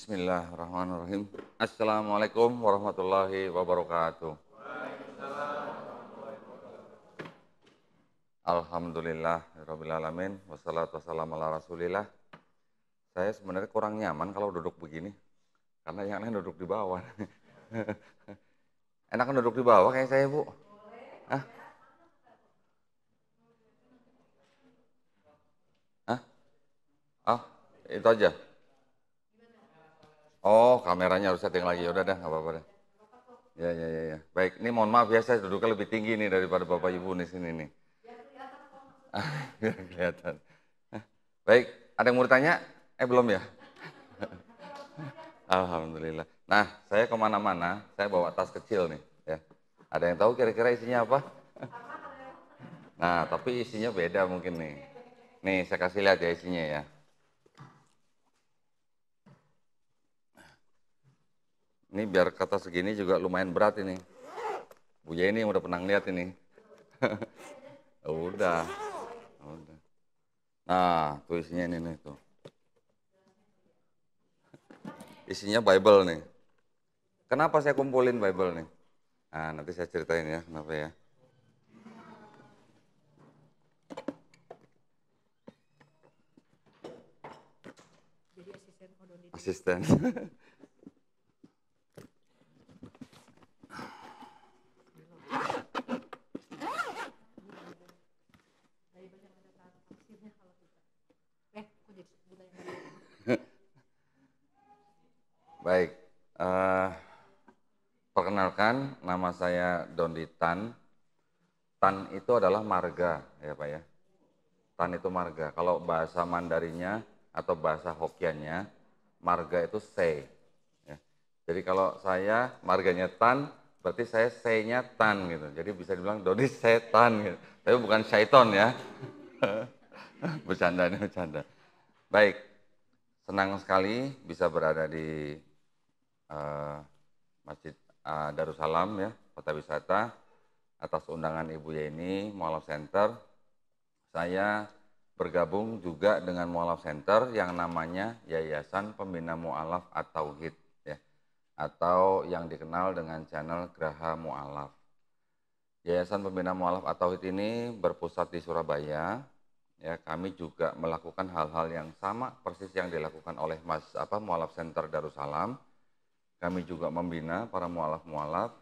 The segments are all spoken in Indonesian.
Bismillahirrahmanirrahim. Assalamualaikum warahmatullahi wabarakatuh. Alhamdulillah, Rabbil Alamin, wassalatu wassalamu ala rasulillah. Saya sebenarnya kurang nyaman kalau duduk begini, karena yang lain duduk di bawah. Enakan duduk di bawah kayak saya, Bu? Hah? Hah? Oh, itu aja? Oh, kameranya harus setting lagi. Udah dah, nggak apa-apa deh. Ya, ya, ya, ya. Baik, ini mohon maaf ya, saya duduknya lebih tinggi nih daripada Bapak Ibu di sini nih. Biar kelihatan. Baik, ada yang mau ditanya? Eh, belum ya? Alhamdulillah. Nah, saya ke mana-mana, saya bawa tas kecil nih. Ya. Ada yang tahu kira-kira isinya apa? Nah, tapi isinya beda mungkin nih. Nih, saya kasih lihat ya isinya ya. Ini biar kata segini juga lumayan berat ini. Bu Yeni udah pernah lihat ini. udah. udah. Nah, tuh isinya ini nih tuh. Isinya Bible nih. Kenapa saya kumpulin Bible nih? Nah, nanti saya ceritain ya kenapa ya. asisten. Baik, uh, perkenalkan nama saya Dondi Tan. Tan itu adalah marga, ya Pak ya. Tan itu marga. Kalau bahasa Mandarinya atau bahasa Hokiannya, marga itu se. Ya. Jadi kalau saya marganya Tan, berarti saya se-nya Tan gitu. Jadi bisa dibilang Doni setan gitu. Tapi bukan syaiton ya. bercanda ini bercanda. Baik, senang sekali bisa berada di uh, Masjid uh, Darussalam ya, Kota Wisata atas undangan Ibu Yeni Mualaf Center. Saya bergabung juga dengan Mualaf Center yang namanya Yayasan Pembina Mualaf atau HIT ya, atau yang dikenal dengan channel Graha Mualaf. Yayasan Pembina Mualaf atau HIT ini berpusat di Surabaya. Ya, kami juga melakukan hal-hal yang sama persis yang dilakukan oleh Mas apa Mualaf Center Darussalam kami juga membina para mualaf-mualaf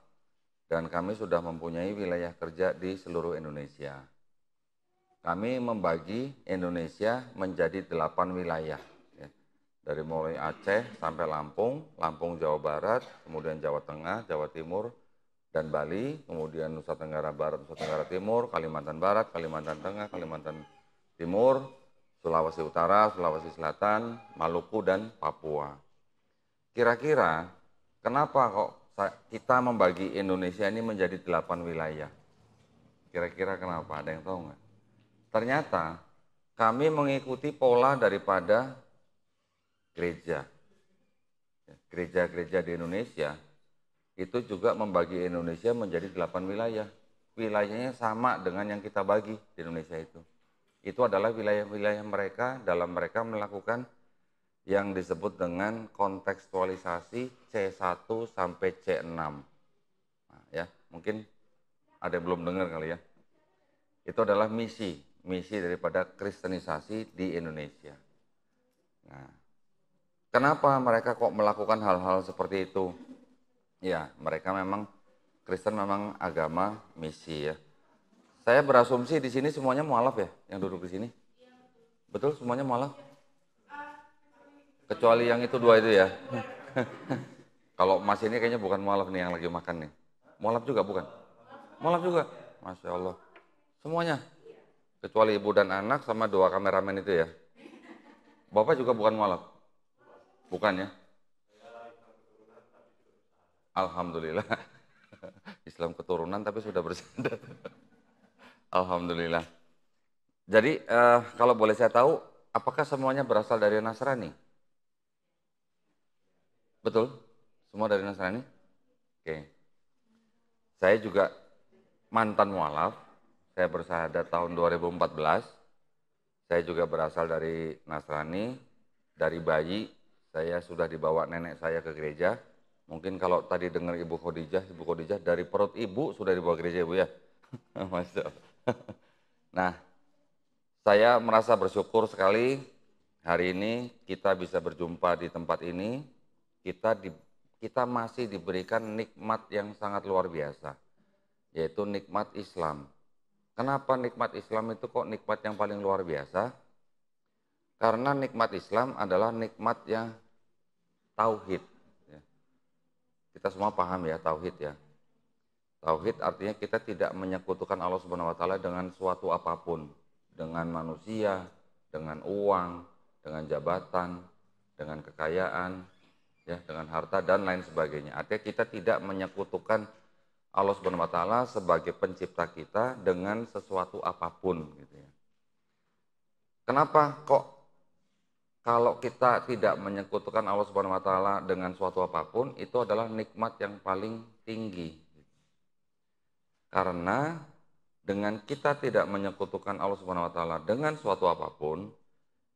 dan kami sudah mempunyai wilayah kerja di seluruh Indonesia. Kami membagi Indonesia menjadi delapan wilayah. Ya. Dari mulai Aceh sampai Lampung, Lampung Jawa Barat, kemudian Jawa Tengah, Jawa Timur, dan Bali, kemudian Nusa Tenggara Barat, Nusa Tenggara Timur, Kalimantan Barat, Kalimantan Tengah, Kalimantan Timur, Sulawesi Utara, Sulawesi Selatan, Maluku, dan Papua. Kira-kira Kenapa kok kita membagi Indonesia ini menjadi delapan wilayah? Kira-kira kenapa? Ada yang tahu nggak? Ternyata kami mengikuti pola daripada gereja. Gereja-gereja di Indonesia itu juga membagi Indonesia menjadi delapan wilayah. Wilayahnya sama dengan yang kita bagi di Indonesia itu. Itu adalah wilayah-wilayah mereka dalam mereka melakukan yang disebut dengan kontekstualisasi C1 sampai C6. Nah, ya, mungkin ada yang belum dengar kali ya. Itu adalah misi, misi daripada kristenisasi di Indonesia. Nah, kenapa mereka kok melakukan hal-hal seperti itu? Ya, mereka memang Kristen memang agama misi ya. Saya berasumsi di sini semuanya mualaf ya, yang duduk di sini. Betul, semuanya mualaf? Kecuali yang itu dua itu ya. Kalau Mas ini kayaknya bukan mualaf nih yang lagi makan nih. Mualaf juga bukan? Mualaf juga. Masya Allah. Semuanya. Kecuali ibu dan anak sama dua kameramen itu ya. Bapak juga bukan mualaf? Bukan ya? Alhamdulillah. Islam keturunan tapi sudah bersandar. Alhamdulillah. Jadi uh, kalau boleh saya tahu, apakah semuanya berasal dari Nasrani? Betul? Semua dari Nasrani? Oke. Saya juga mantan mualaf. Saya bersahadat tahun 2014. Saya juga berasal dari Nasrani. Dari bayi saya sudah dibawa nenek saya ke gereja. Mungkin kalau tadi dengar Ibu Khadijah, Ibu Khadijah dari perut ibu sudah dibawa ke gereja Ibu ya. Masya Nah, saya merasa bersyukur sekali hari ini kita bisa berjumpa di tempat ini. Kita di, kita masih diberikan nikmat yang sangat luar biasa, yaitu nikmat Islam. Kenapa nikmat Islam itu kok nikmat yang paling luar biasa? Karena nikmat Islam adalah nikmat yang tauhid. Ya. Kita semua paham ya tauhid ya. Tauhid artinya kita tidak menyekutukan Allah Subhanahu wa taala dengan suatu apa pun, dengan manusia, dengan uang, dengan jabatan, dengan kekayaan, ya, dengan harta dan lain sebagainya. Artinya kita tidak menyekutukan Allah Subhanahu wa taala sebagai pencipta kita dengan sesuatu apa pun gitu ya. Kenapa kok kalau kita tidak menyekutukan Allah Subhanahu wa taala dengan suatu apa pun itu adalah nikmat yang paling tinggi. Karena dengan kita tidak menyekutukan Allah Subhanahu wa taala dengan suatu apa pun,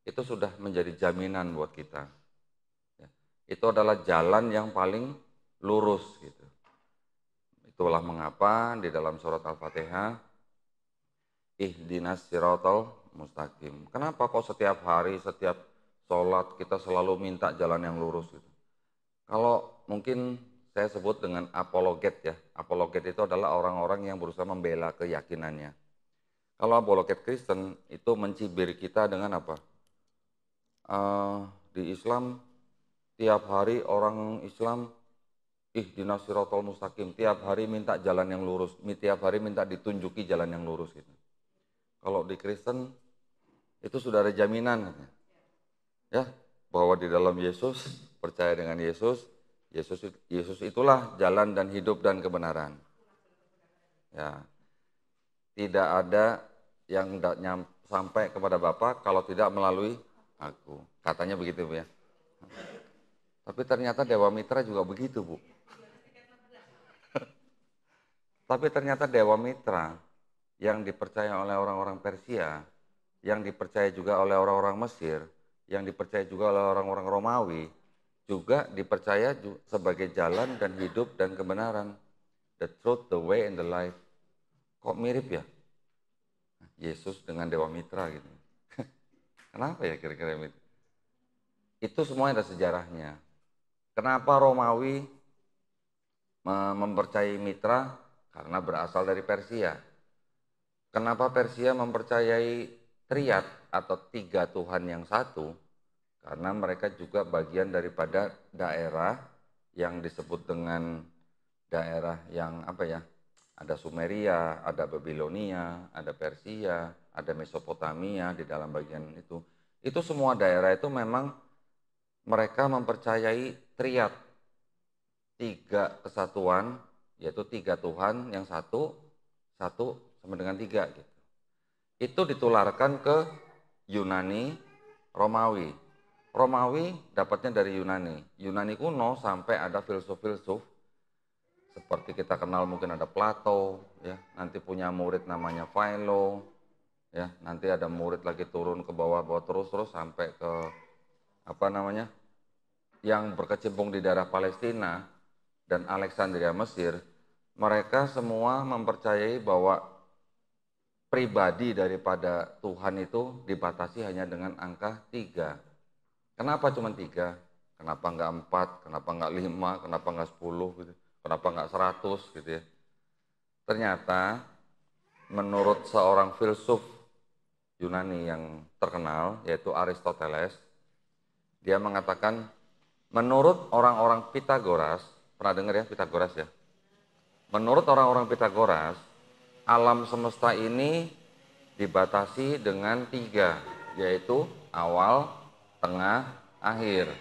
itu sudah menjadi jaminan buat kita. Itu adalah jalan yang paling lurus gitu. Itulah mengapa di dalam surat Al-Fatihah ihdinas siratal mustaqim. Kenapa kok setiap hari, setiap sholat kita selalu minta jalan yang lurus gitu. Kalau mungkin saya sebut dengan apologet ya. Apologet itu adalah orang-orang yang berusaha membela keyakinannya. Kalau apologet Kristen itu mencibir kita dengan apa? uh, di Islam tiap hari orang Islam ih dinasirotol mustaqim. Tiap hari minta jalan yang lurus. Tiap hari minta ditunjuki jalan yang lurus gitu. Kalau di Kristen itu sudah ada jaminan ya bahwa di dalam Yesus percaya dengan Yesus Yesus Yesus itulah jalan dan hidup dan kebenaran. Ya. Tidak ada yang sampai kepada Bapa kalau tidak melalui aku. Katanya begitu ya. Tapi ternyata Dewa Mitra juga begitu Bu. Tapi ternyata Dewa Mitra yang dipercaya oleh orang-orang Persia, yang dipercaya juga oleh orang-orang Mesir, yang dipercaya juga oleh orang-orang Romawi, juga dipercaya sebagai jalan dan hidup dan kebenaran. The truth, the way, and the life. Kok mirip ya? Yesus dengan Dewa Mitra gitu. Kenapa ya kira-kira itu? Itu semua ada sejarahnya. Kenapa Romawi mempercayai mitra? Karena berasal dari Persia. Kenapa Persia mempercayai triat atau tiga Tuhan yang satu? Karena mereka juga bagian daripada daerah yang disebut dengan daerah yang apa ya? Ada Sumeria, ada Babilonia, ada Persia, ada Mesopotamia di dalam bagian itu. Itu semua daerah itu memang mereka mempercayai triat tiga kesatuan yaitu tiga Tuhan yang satu satu sama dengan tiga gitu. Itu ditularkan ke Yunani, Romawi. Romawi dapatnya dari Yunani. Yunani kuno sampai ada filsuf-filsuf seperti kita kenal mungkin ada Plato, ya nanti punya murid namanya Philo, ya nanti ada murid lagi turun ke bawah-bawah terus-terus sampai ke apa namanya yang berkecimpung di daerah Palestina dan Alexandria Mesir mereka semua mempercayai bahwa pribadi daripada Tuhan itu dibatasi hanya dengan angka tiga. Kenapa cuma tiga? Kenapa nggak empat? Kenapa nggak lima? Kenapa nggak sepuluh? Gitu? Kenapa nggak seratus? Gitu ya? Ternyata menurut seorang filsuf Yunani yang terkenal yaitu Aristoteles. Dia mengatakan menurut orang-orang Pitagoras, pernah dengar ya Pitagoras ya? Menurut orang-orang Pitagoras, alam semesta ini dibatasi dengan tiga, yaitu awal, tengah, akhir.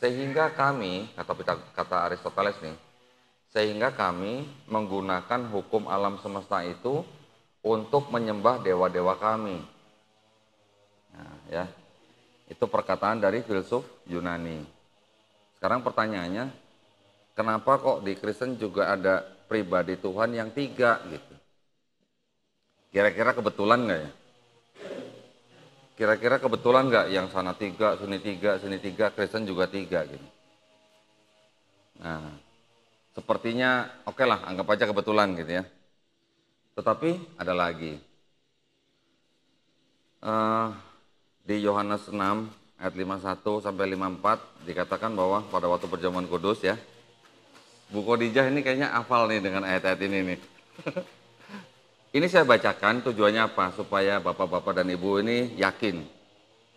Sehingga kami, kata, kata Aristoteles nih, sehingga kami menggunakan hukum alam semesta itu untuk menyembah dewa-dewa kami. Nah, ya. Itu perkataan dari filsuf Yunani. Sekarang pertanyaannya, kenapa kok di Kristen juga ada pribadi Tuhan yang tiga gitu? Kira-kira kebetulan nggak ya? kira-kira kebetulan nggak yang sana tiga, sini tiga, sini tiga, Kristen juga tiga gitu. Nah, sepertinya oke okay lah, anggap aja kebetulan gitu ya. Tetapi ada lagi. Uh, di Yohanes 6 ayat 51 sampai 54 dikatakan bahwa pada waktu perjamuan kudus ya. Bu Khadijah ini kayaknya hafal nih dengan ayat-ayat ini nih. ini saya bacakan tujuannya apa? Supaya bapak-bapak dan ibu ini yakin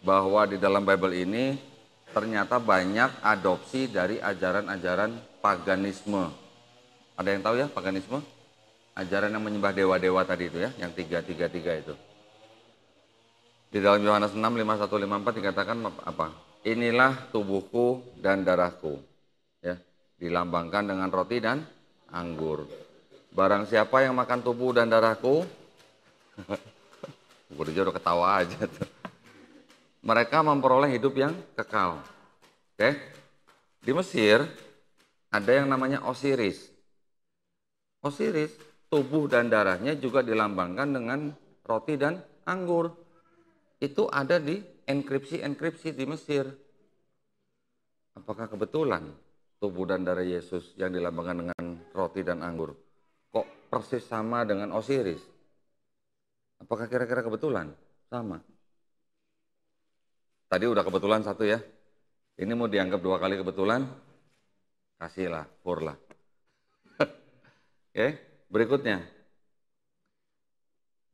bahwa di dalam Bible ini ternyata banyak adopsi dari ajaran-ajaran paganisme. Ada yang tahu ya paganisme? Ajaran yang menyembah dewa-dewa tadi itu ya, yang tiga tiga tiga itu. Di dalam Yohanes 6, 51, 54 dikatakan apa? Inilah tubuhku dan darahku. Ya, dilambangkan dengan roti dan anggur. Barang siapa yang makan tubuh dan darahku, gue udah ketawa aja tuh. Mereka memperoleh hidup yang kekal. Oke? Di Mesir ada yang namanya Osiris. Osiris, tubuh dan darahnya juga dilambangkan dengan roti dan anggur itu ada di enkripsi-enkripsi di Mesir. Apakah kebetulan tubuh dan darah Yesus yang dilambangkan dengan roti dan anggur kok persis sama dengan Osiris? Apakah kira-kira kebetulan? Sama. Tadi udah kebetulan satu ya. Ini mau dianggap dua kali kebetulan? Kasihlah, purlah. Oke, berikutnya.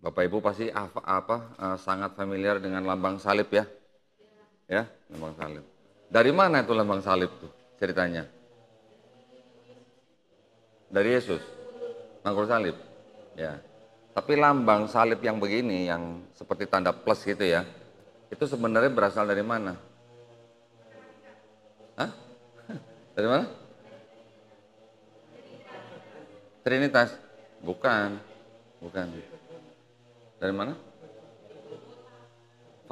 Bapak Ibu pasti apa, apa uh, sangat familiar dengan lambang salib ya? Ya, lambang salib. Dari mana itu lambang salib tuh ceritanya? Dari Yesus. Mangkul salib. Ya. Tapi lambang salib yang begini yang seperti tanda plus gitu ya. Itu sebenarnya berasal dari mana? Hah? Dari mana? Trinitas. Bukan. Bukan. Dari mana?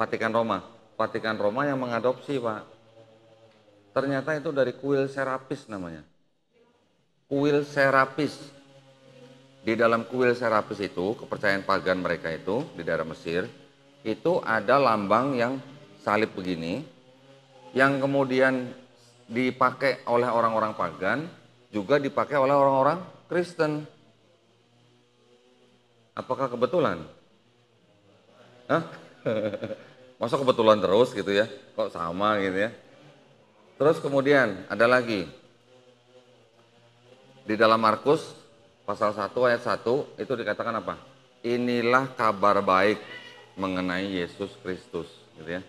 Vatikan Roma. Vatikan Roma yang mengadopsi, Pak. Ternyata itu dari kuil Serapis namanya. Kuil Serapis. Di dalam kuil Serapis itu, kepercayaan pagan mereka itu di daerah Mesir, itu ada lambang yang salib begini, yang kemudian dipakai oleh orang-orang pagan, juga dipakai oleh orang-orang Kristen. Apakah kebetulan? Masa kebetulan terus gitu ya? Kok sama gitu ya? Terus kemudian ada lagi. Di dalam Markus pasal 1 ayat 1 itu dikatakan apa? Inilah kabar baik mengenai Yesus Kristus gitu ya.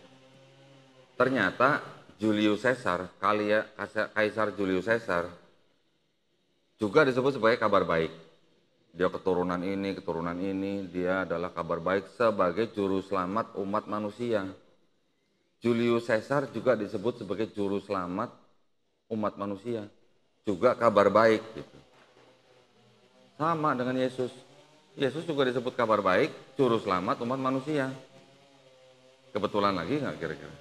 Ternyata Julius Caesar, Kaisar Julius Caesar juga disebut sebagai kabar baik dia keturunan ini, keturunan ini, dia adalah kabar baik sebagai juru selamat umat manusia. Julius Caesar juga disebut sebagai juru selamat umat manusia. Juga kabar baik gitu. Sama dengan Yesus. Yesus juga disebut kabar baik, juru selamat umat manusia. Kebetulan lagi nggak kira-kira?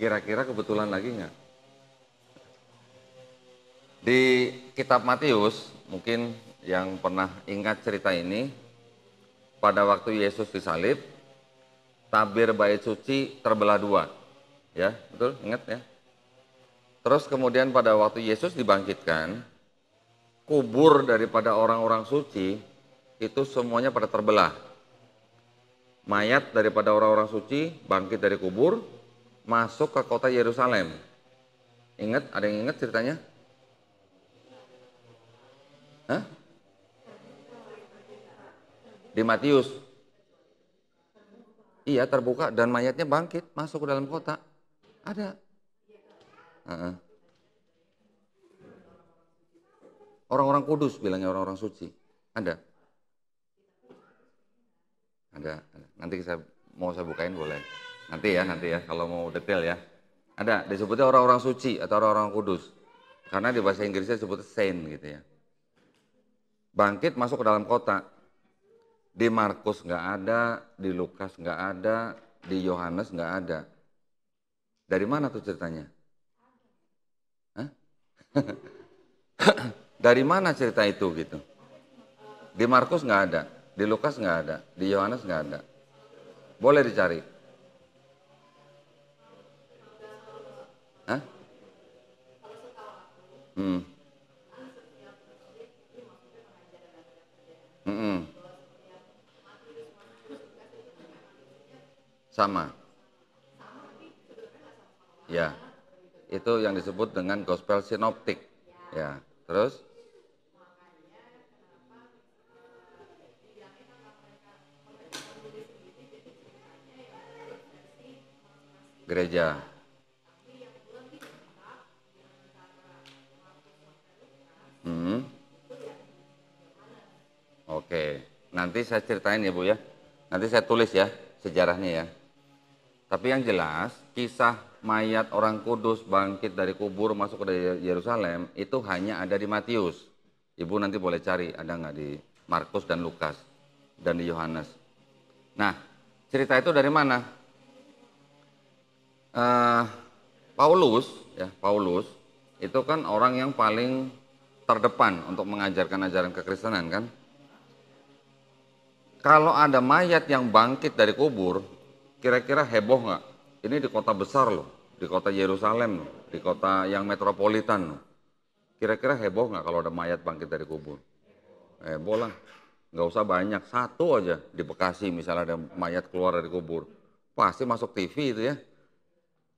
Kira-kira kebetulan lagi nggak? Di kitab Matius mungkin yang pernah ingat cerita ini, pada waktu Yesus disalib, tabir bait suci terbelah dua. Ya, betul? Ingat ya? Terus kemudian pada waktu Yesus dibangkitkan, kubur daripada orang-orang suci itu semuanya pada terbelah. Mayat daripada orang-orang suci bangkit dari kubur, masuk ke kota Yerusalem. Ingat, ada yang ingat ceritanya? Di Matius. Iya terbuka dan mayatnya bangkit masuk ke dalam kota. Ada. Orang-orang kudus bilangnya orang-orang suci. Ada. Ada. Nanti saya mau saya bukain boleh. Nanti ya, nanti ya kalau mau detail ya. Ada disebutnya orang-orang suci atau orang-orang kudus. Karena di bahasa Inggrisnya disebut saint gitu ya bangkit masuk ke dalam kota. Di Markus nggak ada, di Lukas nggak ada, di Yohanes nggak ada. Dari mana tuh ceritanya? Hah? Dari mana cerita itu gitu? Di Markus nggak ada, di Lukas nggak ada, di Yohanes nggak ada. Boleh dicari. Hah? Hmm. Hmm. Sama. Ya. Itu yang disebut dengan gospel sinoptik. Ya. Terus? Gereja. Hmm. Oke, nanti saya ceritain ya Bu ya. Nanti saya tulis ya sejarahnya ya. Tapi yang jelas kisah mayat orang kudus bangkit dari kubur masuk ke Yerusalem itu hanya ada di Matius. Ibu nanti boleh cari ada nggak di Markus dan Lukas dan di Yohanes. Nah cerita itu dari mana? Uh, Paulus ya Paulus itu kan orang yang paling terdepan untuk mengajarkan ajaran kekristenan kan. Kalau ada mayat yang bangkit dari kubur, kira-kira heboh nggak? Ini di kota besar loh, di kota Yerusalem di kota yang metropolitan loh. Kira-kira heboh nggak kalau ada mayat bangkit dari kubur? Heboh lah, nggak usah banyak, satu aja di Bekasi misalnya ada mayat keluar dari kubur, pasti masuk TV itu ya.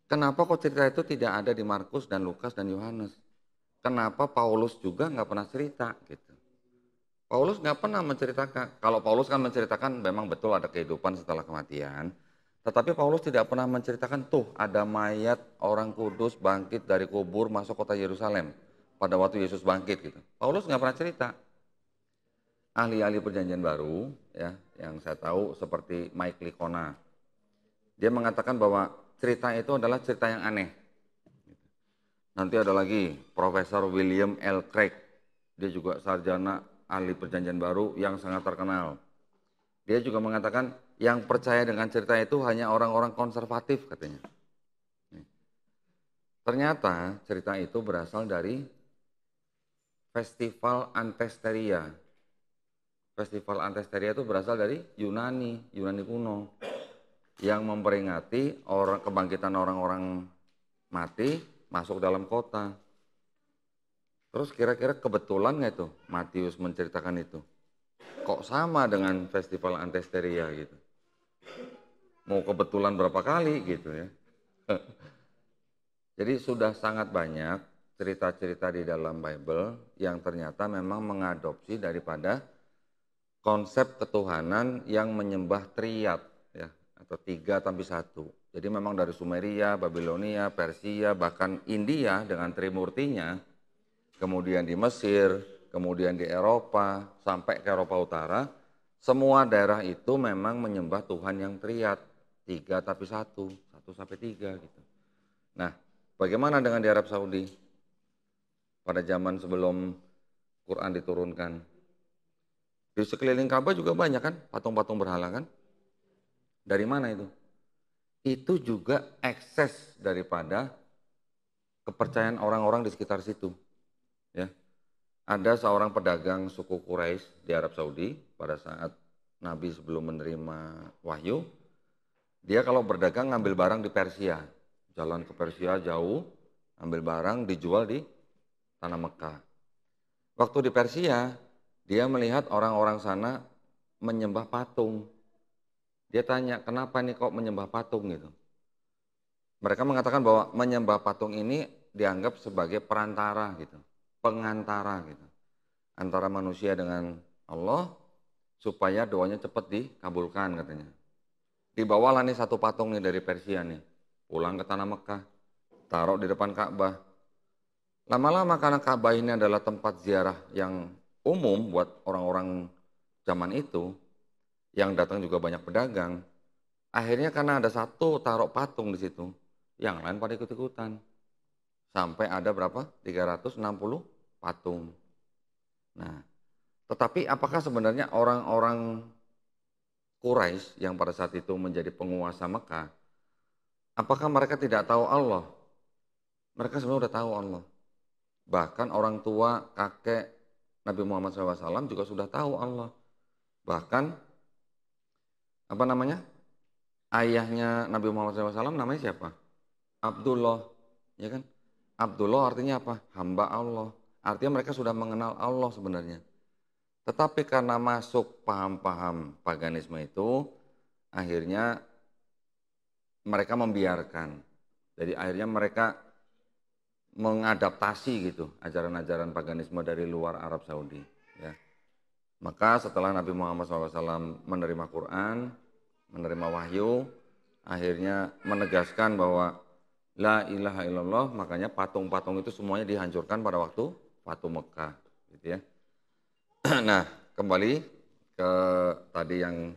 Kenapa kok cerita itu tidak ada di Markus dan Lukas dan Yohanes? Kenapa Paulus juga nggak pernah cerita gitu? Paulus nggak pernah menceritakan. Kalau Paulus kan menceritakan memang betul ada kehidupan setelah kematian. Tetapi Paulus tidak pernah menceritakan tuh ada mayat orang kudus bangkit dari kubur masuk kota Yerusalem pada waktu Yesus bangkit gitu. Paulus nggak pernah cerita. Ahli-ahli perjanjian baru ya yang saya tahu seperti Mike Licona. Dia mengatakan bahwa cerita itu adalah cerita yang aneh. Nanti ada lagi Profesor William L. Craig. Dia juga sarjana ahli perjanjian baru yang sangat terkenal. Dia juga mengatakan yang percaya dengan cerita itu hanya orang-orang konservatif katanya. Ternyata cerita itu berasal dari Festival Antesteria. Festival Antesteria itu berasal dari Yunani, Yunani kuno. Yang memperingati orang kebangkitan orang-orang mati masuk dalam kota. Terus kira-kira kebetulan nggak itu Matius menceritakan itu? Kok sama dengan festival Antesteria gitu? Mau kebetulan berapa kali gitu ya? Jadi sudah sangat banyak cerita-cerita di dalam Bible yang ternyata memang mengadopsi daripada konsep ketuhanan yang menyembah triad ya atau tiga tapi satu. Jadi memang dari Sumeria, Babilonia, Persia, bahkan India dengan Trimurtinya kemudian di Mesir, kemudian di Eropa, sampai ke Eropa Utara, semua daerah itu memang menyembah Tuhan yang triat, tiga tapi satu, satu sampai tiga gitu. Nah, bagaimana dengan di Arab Saudi? Pada zaman sebelum Quran diturunkan. Di sekeliling Ka'bah juga banyak kan patung-patung berhala kan? Dari mana itu? Itu juga ekses daripada kepercayaan orang-orang di sekitar situ ya. Ada seorang pedagang suku Quraisy di Arab Saudi pada saat Nabi sebelum menerima wahyu dia kalau berdagang ngambil barang di Persia. Jalan ke Persia jauh ambil barang dijual di tanah Mekah. Waktu di Persia dia melihat orang-orang sana menyembah patung. Dia tanya kenapa nih kok menyembah patung? Gitu. Mereka mengatakan bahwa menyembah patung ini dianggap sebagai perantara gitu pengantara gitu antara manusia dengan Allah supaya doanya cepat dikabulkan katanya. Dibawalah nih satu patung nih dari Persia nih, pulang ke tanah Mekah, taruh di depan Ka'bah. Lama-lama karena Ka'bah ini adalah tempat ziarah yang umum buat orang-orang zaman itu, yang datang juga banyak pedagang. Akhirnya karena ada satu taruh patung di situ, yang lain pada ikut-ikutan. Sampai ada berapa? 360 patung. Nah, tetapi apakah sebenarnya orang-orang Quraisy yang pada saat itu menjadi penguasa Mekah, apakah mereka tidak tahu Allah? Mereka sebenarnya sudah tahu Allah. Bahkan orang tua, kakek Nabi Muhammad SAW juga sudah tahu Allah. Bahkan apa namanya? ayahnya Nabi Muhammad SAW namanya siapa? Abdullah, ya kan? Abdullah artinya apa? Hamba Allah. Artinya mereka sudah mengenal Allah sebenarnya. Tetapi karena masuk paham-paham paganisme itu, akhirnya mereka membiarkan. Jadi akhirnya mereka mengadaptasi gitu ajaran-ajaran paganisme dari luar Arab Saudi. Ya. Maka setelah Nabi Muhammad SAW menerima Quran, menerima wahyu, akhirnya menegaskan bahwa la ilaha illallah, makanya patung-patung itu semuanya dihancurkan pada waktu Fatu Mekah, gitu ya. nah, kembali ke tadi yang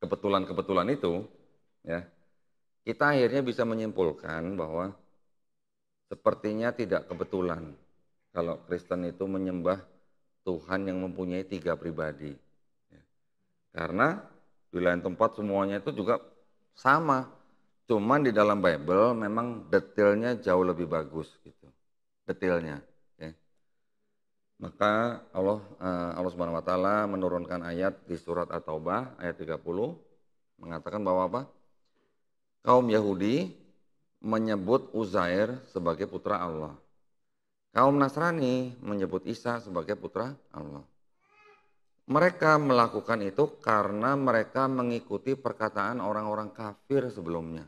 kebetulan-kebetulan itu, ya, kita akhirnya bisa menyimpulkan bahwa sepertinya tidak kebetulan kalau Kristen itu menyembah Tuhan yang mempunyai tiga pribadi. Ya. Karena di lain tempat semuanya itu juga sama, cuman di dalam Bible memang detailnya jauh lebih bagus gitu, detailnya. Maka Allah uh, Allah Subhanahu wa taala menurunkan ayat di surat At-Taubah ayat 30 mengatakan bahwa apa? Kaum Yahudi menyebut Uzair sebagai putra Allah. Kaum Nasrani menyebut Isa sebagai putra Allah. Mereka melakukan itu karena mereka mengikuti perkataan orang-orang kafir sebelumnya.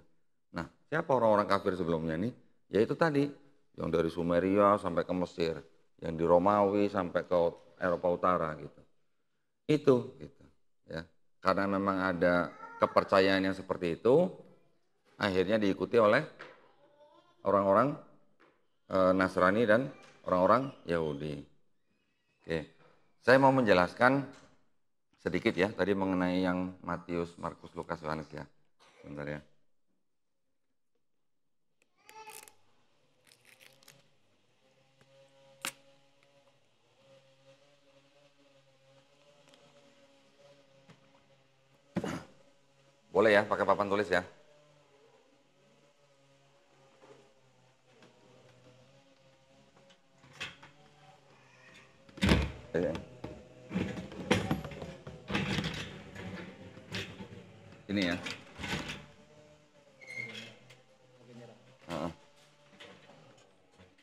Siapa orang-orang kafir sebelumnya nih? Yaitu tadi, yang dari Sumeria sampai ke Mesir yang di Romawi sampai ke Eropa Utara gitu. Itu gitu ya. Karena memang ada kepercayaan yang seperti itu akhirnya diikuti oleh orang-orang e, Nasrani dan orang-orang Yahudi. Oke. Saya mau menjelaskan sedikit ya tadi mengenai yang Matius, Markus, Lukas, Yohanes ya. Sebentar ya. Boleh ya pakai papan tulis ya. Iya. Ini ya.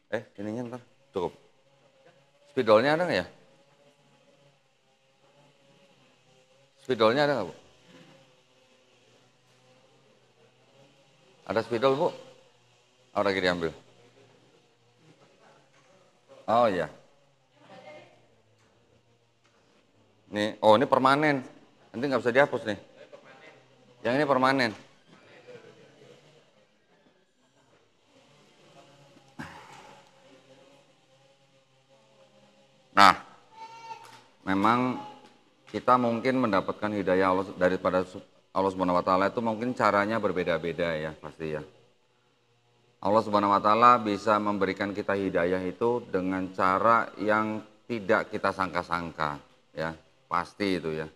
Eh, ininya ntar cukup. Spidolnya ada nggak ya? Spidolnya ada nggak bu? Ada spidol bu? Oh, lagi diambil. Oh iya. Nih, oh ini permanen. Nanti nggak bisa dihapus nih. Yang ini permanen. Nah, memang kita mungkin mendapatkan hidayah Allah daripada Allah Subhanahu wa taala itu mungkin caranya berbeda-beda ya pasti ya. Allah Subhanahu wa taala bisa memberikan kita hidayah itu dengan cara yang tidak kita sangka-sangka ya, pasti itu ya.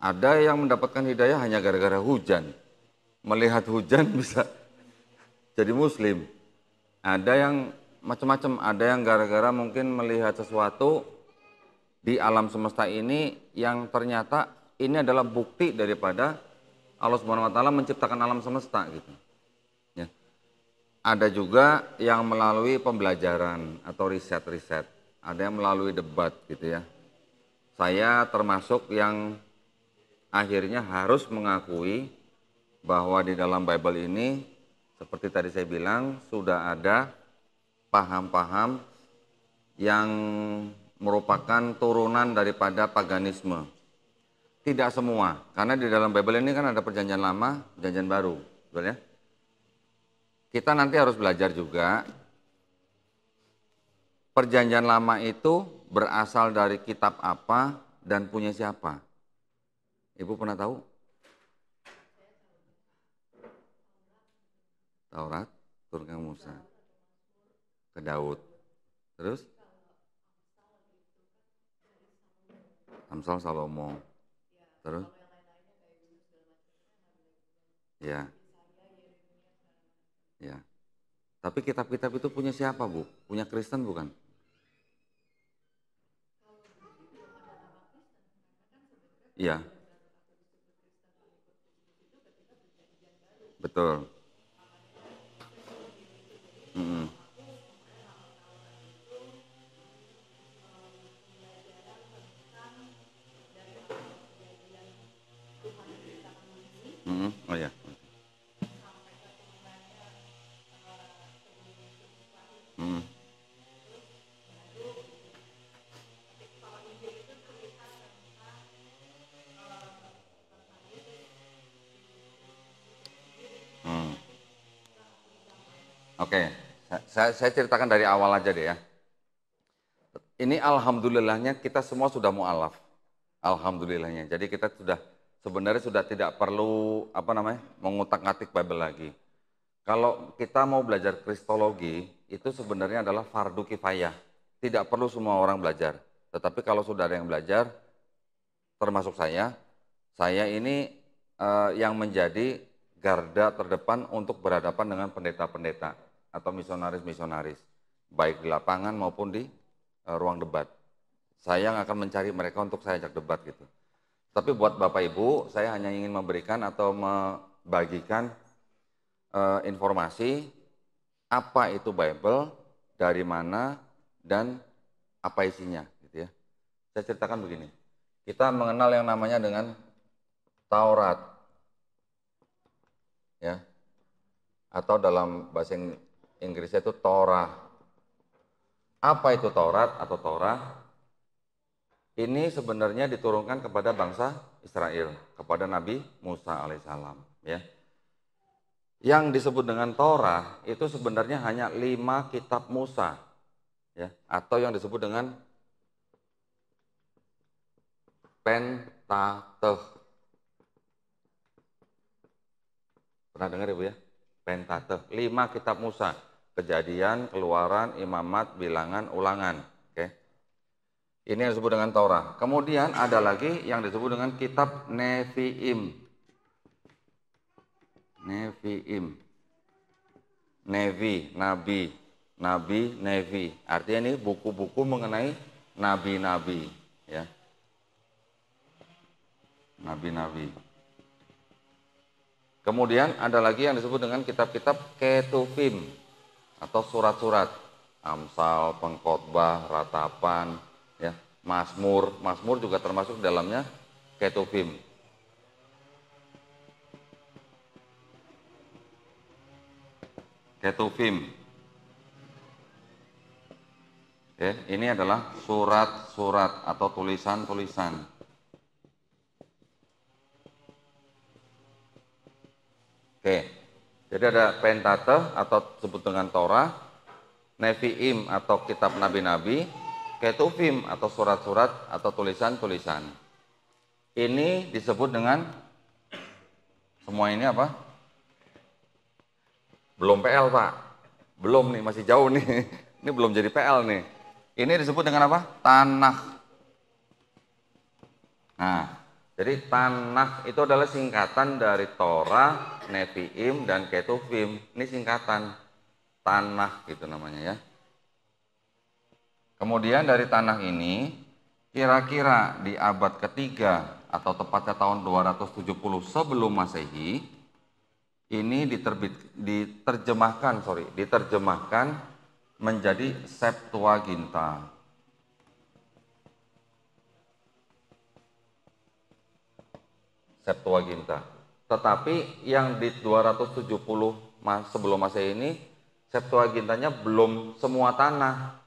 Ada yang mendapatkan hidayah hanya gara-gara hujan. Melihat hujan bisa jadi muslim. Ada yang macam-macam, ada yang gara-gara mungkin melihat sesuatu di alam semesta ini yang ternyata ini adalah bukti daripada Allah Subhanahu wa taala menciptakan alam semesta gitu. Ya. Ada juga yang melalui pembelajaran atau riset-riset, ada yang melalui debat gitu ya. Saya termasuk yang akhirnya harus mengakui bahwa di dalam Bible ini seperti tadi saya bilang sudah ada paham-paham yang merupakan turunan daripada paganisme tidak semua, karena di dalam Bible ini kan ada perjanjian lama, perjanjian baru, betul ya? Kita nanti harus belajar juga perjanjian lama itu berasal dari kitab apa dan punya siapa. Ibu pernah tahu? Taurat turun Musa, ke Daud. Terus? Amsal Salomo. Terus? Ya. Ya. Tapi kitab-kitab itu punya siapa, Bu? Punya Kristen bukan? Iya. Betul. Hmm. Hmm. Oh ya. Hmm. Hmm. Oke, saya, saya ceritakan dari awal aja deh ya. Ini alhamdulillahnya kita semua sudah mualaf. Alhamdulillahnya. Jadi kita sudah sebenarnya sudah tidak perlu apa namanya mengutak-atik Bible lagi. Kalau kita mau belajar kristologi itu sebenarnya adalah fardu kifayah. Tidak perlu semua orang belajar. Tetapi kalau sudah ada yang belajar, termasuk saya, saya ini eh, yang menjadi garda terdepan untuk berhadapan dengan pendeta-pendeta atau misionaris-misionaris, baik di lapangan maupun di uh, ruang debat. Saya yang akan mencari mereka untuk saya ajak debat gitu. Tapi buat Bapak Ibu, saya hanya ingin memberikan atau membagikan uh, informasi apa itu Bible, dari mana, dan apa isinya. Gitu ya. Saya ceritakan begini, kita mengenal yang namanya dengan Taurat, ya, atau dalam bahasa Inggrisnya itu Torah. Apa itu Taurat atau Torah? Ini sebenarnya diturunkan kepada bangsa Israel, kepada Nabi Musa alaihissalam. Ya. Yang disebut dengan Torah itu sebenarnya hanya lima kitab Musa, ya, atau yang disebut dengan Pentateuch. Pernah dengar ibu ya? Pentateuch, lima kitab Musa, kejadian, keluaran, imamat, bilangan, ulangan. Ini yang disebut dengan Torah. Kemudian ada lagi yang disebut dengan kitab Nevi'im. Nevi'im. Nevi, nabi. Nabi, Nevi. Artinya ini buku-buku mengenai nabi-nabi. Ya. Nabi-nabi. Kemudian ada lagi yang disebut dengan kitab-kitab Ketuvim atau surat-surat. Amsal, pengkhotbah, ratapan, Mazmur, Mazmur juga termasuk dalamnya Ketuvim. Ketuvim. Ya, ini adalah surat-surat atau tulisan-tulisan. Oke, jadi ada Pentateuch atau disebut dengan Torah, Nevi'im atau kitab nabi-nabi, ketuvim atau surat-surat atau tulisan-tulisan. Ini disebut dengan semua ini apa? Belum PL Pak, belum nih masih jauh nih. Ini belum jadi PL nih. Ini disebut dengan apa? Tanah. Nah, jadi tanah itu adalah singkatan dari Torah, Nevi'im, dan Ketuvim. Ini singkatan tanah gitu namanya ya. Kemudian dari tanah ini, kira-kira di abad ketiga atau tepatnya tahun 270 sebelum masehi, ini diterbit, diterjemahkan, sorry, diterjemahkan menjadi Septuaginta. Septuaginta. Tetapi yang di 270 sebelum masehi ini, Septuagintanya belum semua tanah,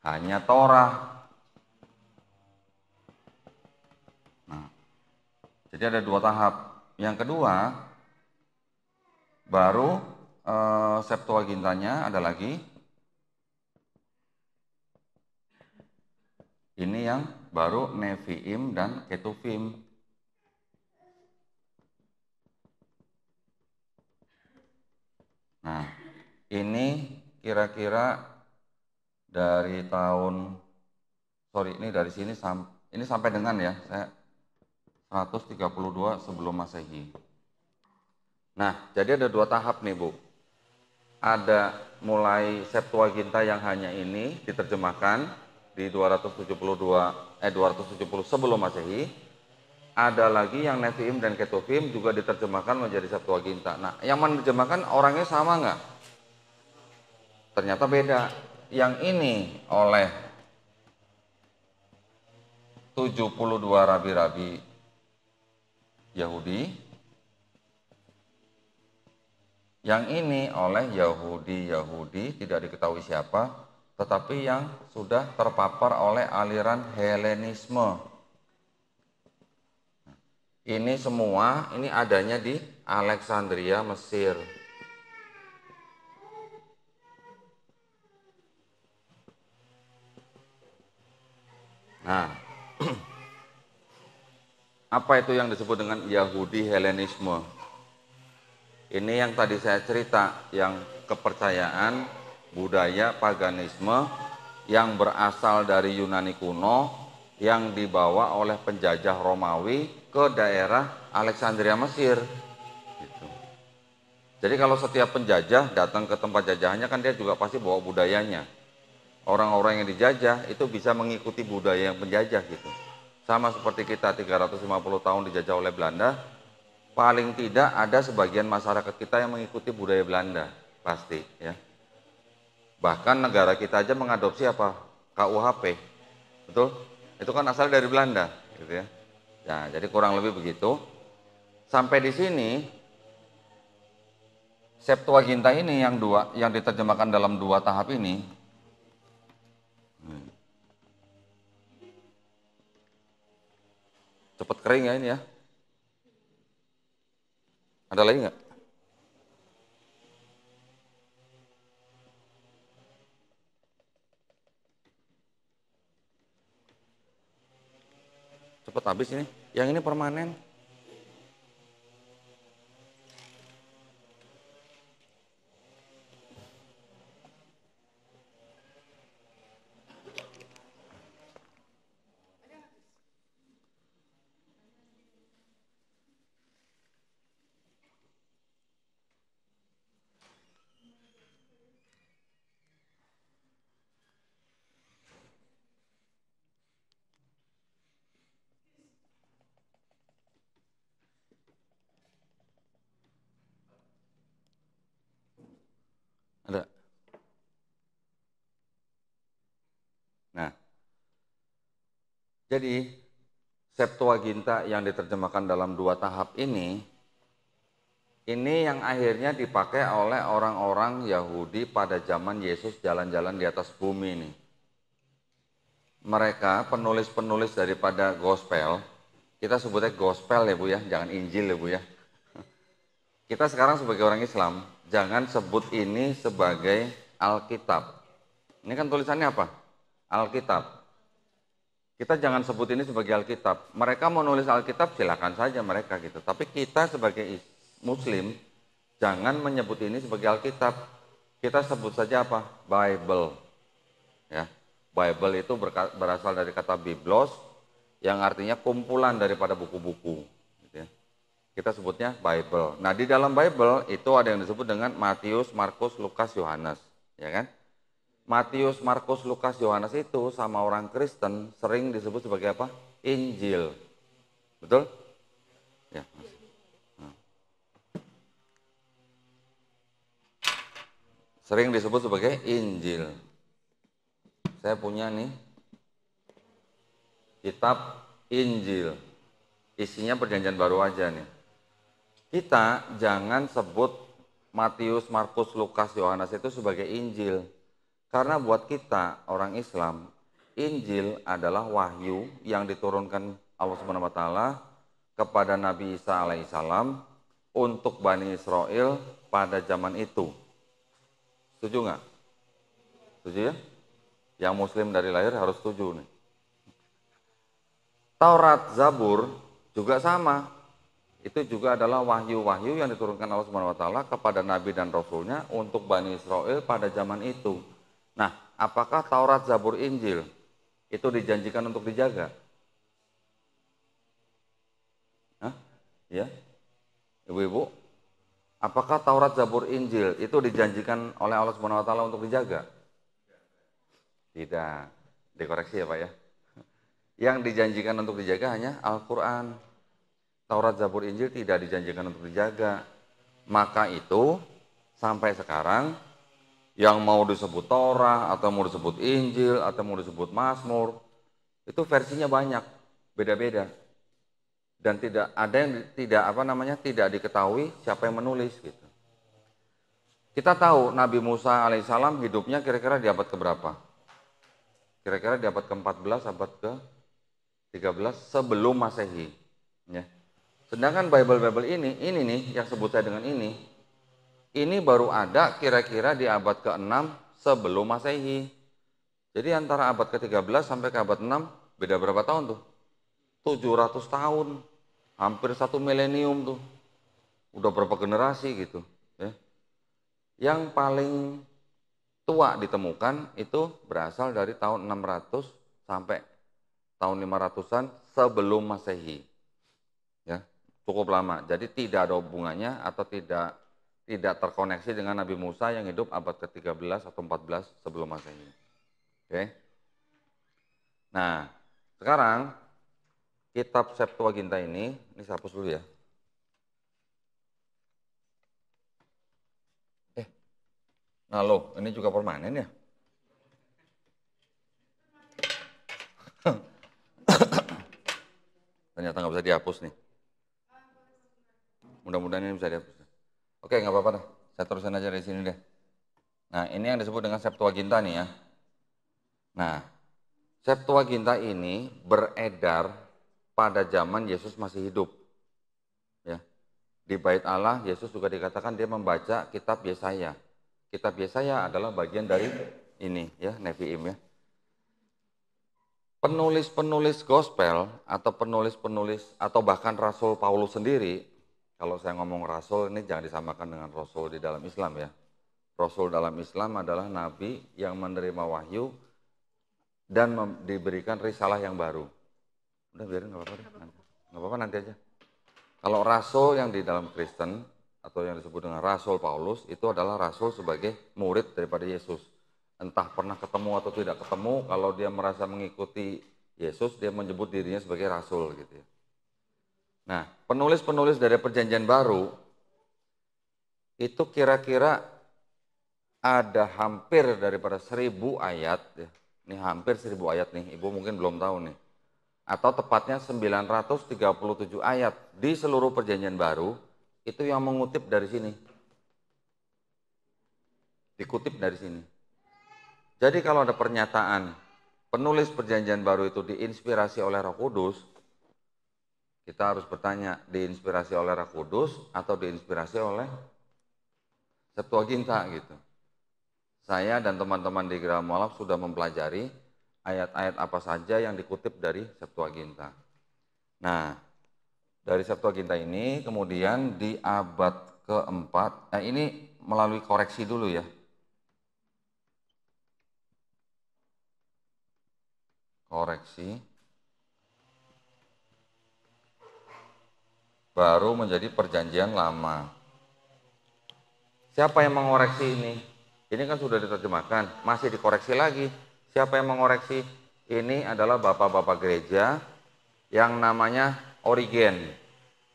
hanya Torah. Nah, jadi ada dua tahap. Yang kedua, baru eh, Septuagintanya ada lagi. Ini yang baru Nevi'im dan Ketuvim. Nah, ini kira-kira dari tahun sorry ini dari sini sam, ini sampai dengan ya saya 132 sebelum masehi. Nah jadi ada dua tahap nih bu. Ada mulai Septuaginta yang hanya ini diterjemahkan di 272 eh 270 sebelum masehi. ada lagi yang Nevi'im dan Ketuvim juga diterjemahkan menjadi Septuaginta. Nah, yang menerjemahkan orangnya sama nggak? Ternyata beda. Yang ini oleh 72 rabi-rabi Yahudi. Yang ini oleh Yahudi-Yahudi tidak diketahui siapa, tetapi yang sudah terpapar oleh aliran Helenisme. Ini semua ini adanya di Alexandria, Mesir. Nah, Apa itu yang disebut dengan Yahudi Helenisme? Ini yang tadi saya cerita, yang kepercayaan, budaya, paganisme yang berasal dari Yunani kuno yang dibawa oleh penjajah Romawi ke daerah Alexandria Mesir. Gitu. Jadi kalau setiap penjajah datang ke tempat jajahannya kan dia juga pasti bawa budayanya. Orang-orang yang dijajah itu bisa mengikuti budaya yang penjajah gitu. Sama seperti kita 350 tahun dijajah oleh Belanda, paling tidak ada sebagian masyarakat kita yang mengikuti budaya Belanda, pasti ya. Bahkan negara kita aja mengadopsi apa? KUHP. Betul? Itu kan asal dari Belanda, gitu ya. Nah, jadi kurang lebih begitu. Sampai di sini Septuaginta ini yang dua yang diterjemahkan dalam dua tahap ini Cepat kering ya ini ya. Ada lagi nggak? Cepat habis ini. Yang ini permanen. Ada. Nah, jadi Septuaginta yang diterjemahkan dalam dua tahap ini, ini yang akhirnya dipakai oleh orang-orang Yahudi pada zaman Yesus jalan-jalan di atas bumi ini. Mereka penulis-penulis daripada gospel, kita sebutnya gospel ya Bu ya, jangan Injil ya Bu ya. Kita sekarang sebagai orang Islam, jangan sebut ini sebagai Alkitab. Ini kan tulisannya apa? Alkitab. Kita jangan sebut ini sebagai Alkitab. Mereka mau nulis Alkitab silakan saja mereka gitu. Tapi kita sebagai Muslim jangan menyebut ini sebagai Alkitab. Kita sebut saja apa? Bible. Ya. Bible itu berasal dari kata biblos yang artinya kumpulan daripada buku-buku kita sebutnya Bible. Nah, di dalam Bible itu ada yang disebut dengan Matius, Markus, Lukas, Yohanes, ya kan? Matius, Markus, Lukas, Yohanes itu sama orang Kristen sering disebut sebagai apa? Injil. Betul? Ya. Sering disebut sebagai Injil. Saya punya nih kitab Injil. Isinya perjanjian baru aja nih. Kita jangan sebut Matius, Markus, Lukas, Yohanes itu sebagai Injil. Karena buat kita orang Islam, Injil adalah wahyu yang diturunkan Allah Subhanahu wa taala kepada Nabi Isa alaihissalam untuk Bani Israel pada zaman itu. Setuju nggak? Setuju ya? Yang muslim dari lahir harus setuju nih. Taurat, Zabur juga sama itu juga adalah wahyu-wahyu yang diturunkan Allah Subhanahu wa taala kepada nabi dan rasulnya untuk Bani Israel pada zaman itu. Nah, apakah Taurat, Zabur, Injil itu dijanjikan untuk dijaga? Hah? Ya? Ibu-ibu, apakah Taurat, Zabur, Injil itu dijanjikan oleh Allah Subhanahu wa taala untuk dijaga? Tidak. Dikoreksi ya, Pak ya. Yang dijanjikan untuk dijaga hanya Al-Qur'an Taurat, Zabur, Injil tidak dijanjikan untuk dijaga. Maka itu sampai sekarang yang mau disebut Torah atau mau disebut Injil atau mau disebut Mazmur itu versinya banyak, beda-beda. Dan tidak ada yang tidak apa namanya tidak diketahui siapa yang menulis gitu. Kita tahu Nabi Musa alaihissalam hidupnya kira-kira di abad keberapa? Kira-kira di abad ke-14, abad ke-13 sebelum Masehi. Ya. Sedangkan Bible-Bible ini, ini nih yang sebut saya dengan ini, ini baru ada kira-kira di abad ke-6 sebelum Masehi. Jadi antara abad ke-13 sampai ke abad 6 Beda berapa tahun tuh? 700 tahun. Hampir satu milenium tuh. Udah berapa generasi gitu. Ya. Yang paling tua ditemukan itu berasal dari tahun 600 sampai tahun 500-an sebelum Masehi. Ya, cukup lama. Jadi tidak ada hubungannya atau tidak tidak terkoneksi dengan Nabi Musa yang hidup abad ke-13 atau 14 sebelum Masehi. Oke. Nah, sekarang kitab Septuaginta ini, ini saya hapus dulu ya. Eh, nah lo, ini juga permanen ya? Ternyata nggak bisa dihapus nih. Mudah-mudahan ini bisa dihapus. Oke, nggak apa-apa deh. Saya terusin aja dari sini deh. Nah, ini yang disebut dengan Septuaginta nih ya. Nah, Septuaginta ini beredar pada zaman Yesus masih hidup. Ya. Di bait Allah, Yesus juga dikatakan dia membaca kitab Yesaya. Kitab Yesaya adalah bagian dari ini ya, Nevi'im ya. Penulis-penulis gospel atau penulis-penulis atau bahkan Rasul Paulus sendiri, kalau saya ngomong Rasul ini jangan disamakan dengan Rasul di dalam Islam ya. Rasul dalam Islam adalah nabi yang menerima wahyu dan diberikan risalah yang baru. Udah biarin nggak apa-apa Nggak apa-apa nanti aja. Kalau rasul yang di dalam Kristen atau yang disebut dengan Rasul Paulus itu adalah rasul sebagai murid daripada Yesus. Entah pernah ketemu atau tidak ketemu, kalau dia merasa mengikuti Yesus, dia menyebut dirinya sebagai rasul gitu ya. Nah, penulis-penulis dari perjanjian baru itu kira-kira ada hampir daripada seribu ayat ya, ini hampir 1000 ayat nih, Ibu mungkin belum tahu nih. Atau tepatnya 937 ayat di seluruh perjanjian baru, itu yang mengutip dari sini. Dikutip dari sini. Jadi kalau ada pernyataan penulis perjanjian baru itu diinspirasi oleh Roh Kudus, kita harus bertanya, diinspirasi oleh Roh Kudus atau diinspirasi oleh Septuaginta gitu saya dan teman-teman di Gerah Mualaf sudah mempelajari ayat-ayat apa saja yang dikutip dari Septuaginta. Nah, dari Septuaginta ini kemudian di abad keempat, nah ini melalui koreksi dulu ya. Koreksi. Baru menjadi perjanjian lama. Siapa yang mengoreksi ini? Ini kan sudah diterjemahkan, masih dikoreksi lagi. Siapa yang mengoreksi? Ini adalah bapak-bapak gereja yang namanya Origen.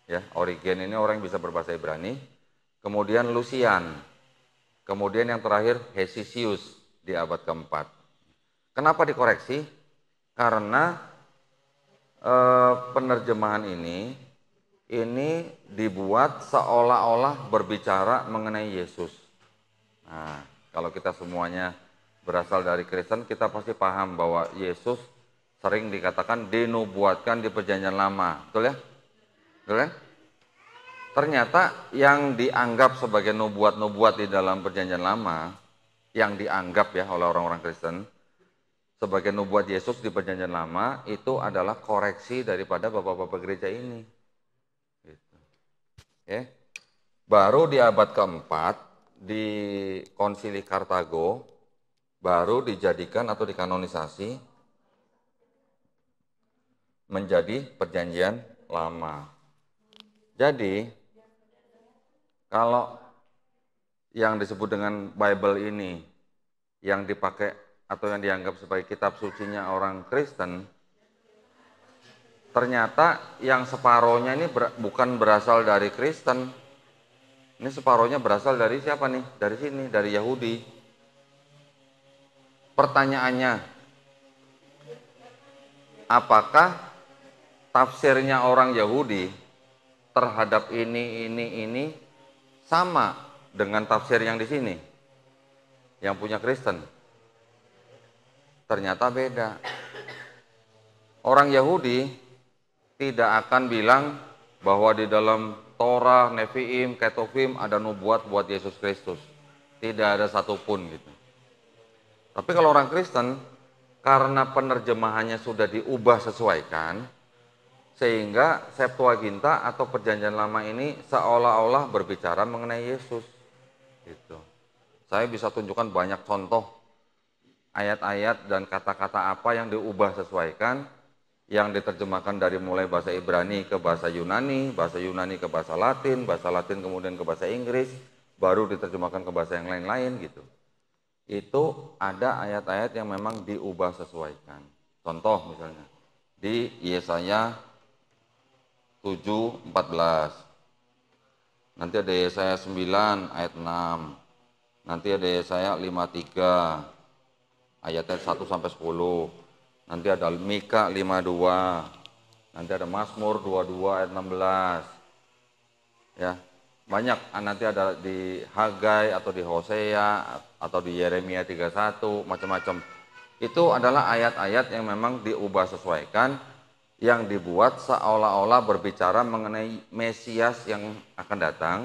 Ya, Origen ini orang yang bisa berbahasa Ibrani. Kemudian Lucian. Kemudian yang terakhir Hesisius di abad keempat. Kenapa dikoreksi? Karena e, penerjemahan ini ini dibuat seolah-olah berbicara mengenai Yesus. Nah, kalau kita semuanya berasal dari Kristen, kita pasti paham bahwa Yesus sering dikatakan dinubuatkan di perjanjian lama. Betul ya? Betul ya? Ternyata yang dianggap sebagai nubuat-nubuat di dalam perjanjian lama, yang dianggap ya oleh orang-orang Kristen, sebagai nubuat Yesus di perjanjian lama, itu adalah koreksi daripada bapak-bapak gereja ini. Ya. Baru di abad keempat, di konsili Kartago baru dijadikan atau dikanonisasi menjadi perjanjian lama. Jadi kalau yang disebut dengan Bible ini yang dipakai atau yang dianggap sebagai kitab sucinya orang Kristen ternyata yang separohnya ini ber, bukan berasal dari Kristen. Ini separohnya berasal dari siapa nih? Dari sini, dari Yahudi. Pertanyaannya, apakah tafsirnya orang Yahudi terhadap ini, ini, ini sama dengan tafsir yang di sini? Yang punya Kristen? Ternyata beda. Orang Yahudi tidak akan bilang bahwa di dalam Torah, Nevi'im, Ketuvim ada nubuat buat Yesus Kristus. Tidak ada satupun gitu. Tapi kalau orang Kristen, karena penerjemahannya sudah diubah sesuaikan, sehingga Septuaginta atau Perjanjian Lama ini seolah-olah berbicara mengenai Yesus. Gitu. Saya bisa tunjukkan banyak contoh ayat-ayat dan kata-kata apa yang diubah sesuaikan yang diterjemahkan dari mulai bahasa Ibrani ke bahasa Yunani, bahasa Yunani ke bahasa Latin, bahasa Latin kemudian ke bahasa Inggris, baru diterjemahkan ke bahasa yang lain-lain gitu. Itu ada ayat-ayat yang memang diubah sesuaikan. Contoh misalnya di Yesaya 7:14. Nanti ada Yesaya 9 ayat 6. Nanti ada Yesaya 53 ayatnya 1 sampai 10 nanti ada Mika 52, nanti ada Mazmur 22 ayat 16. Ya, banyak ah, nanti ada di Hagai atau di Hosea atau di Yeremia 31 macam-macam. Itu adalah ayat-ayat yang memang diubah sesuaikan yang dibuat seolah-olah berbicara mengenai Mesias yang akan datang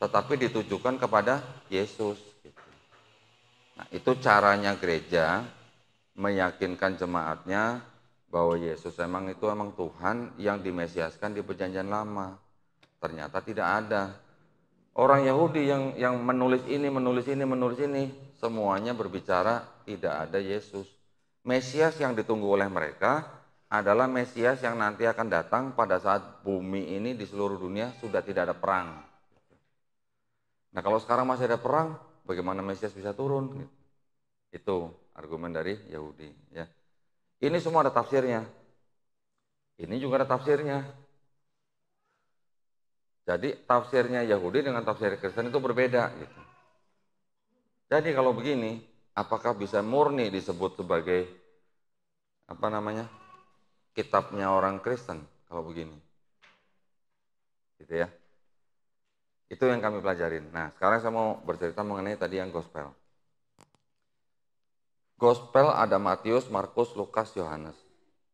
tetapi ditujukan kepada Yesus. Gitu. Nah, itu caranya gereja meyakinkan jemaatnya bahwa Yesus emang itu emang Tuhan yang dimesiaskan di perjanjian lama. Ternyata tidak ada. Orang Yahudi yang yang menulis ini, menulis ini, menulis ini, semuanya berbicara tidak ada Yesus. Mesias yang ditunggu oleh mereka adalah Mesias yang nanti akan datang pada saat bumi ini di seluruh dunia sudah tidak ada perang. Nah kalau sekarang masih ada perang, bagaimana Mesias bisa turun? Itu argumen dari Yahudi ya. Ini semua ada tafsirnya. Ini juga ada tafsirnya. Jadi tafsirnya Yahudi dengan tafsir Kristen itu berbeda gitu. Jadi kalau begini, apakah bisa murni disebut sebagai apa namanya? kitabnya orang Kristen kalau begini? Gitu ya. Itu yang kami pelajarin. Nah, sekarang saya mau bercerita mengenai tadi yang gospel. Gospel ada Matius, Markus, Lukas, Yohanes.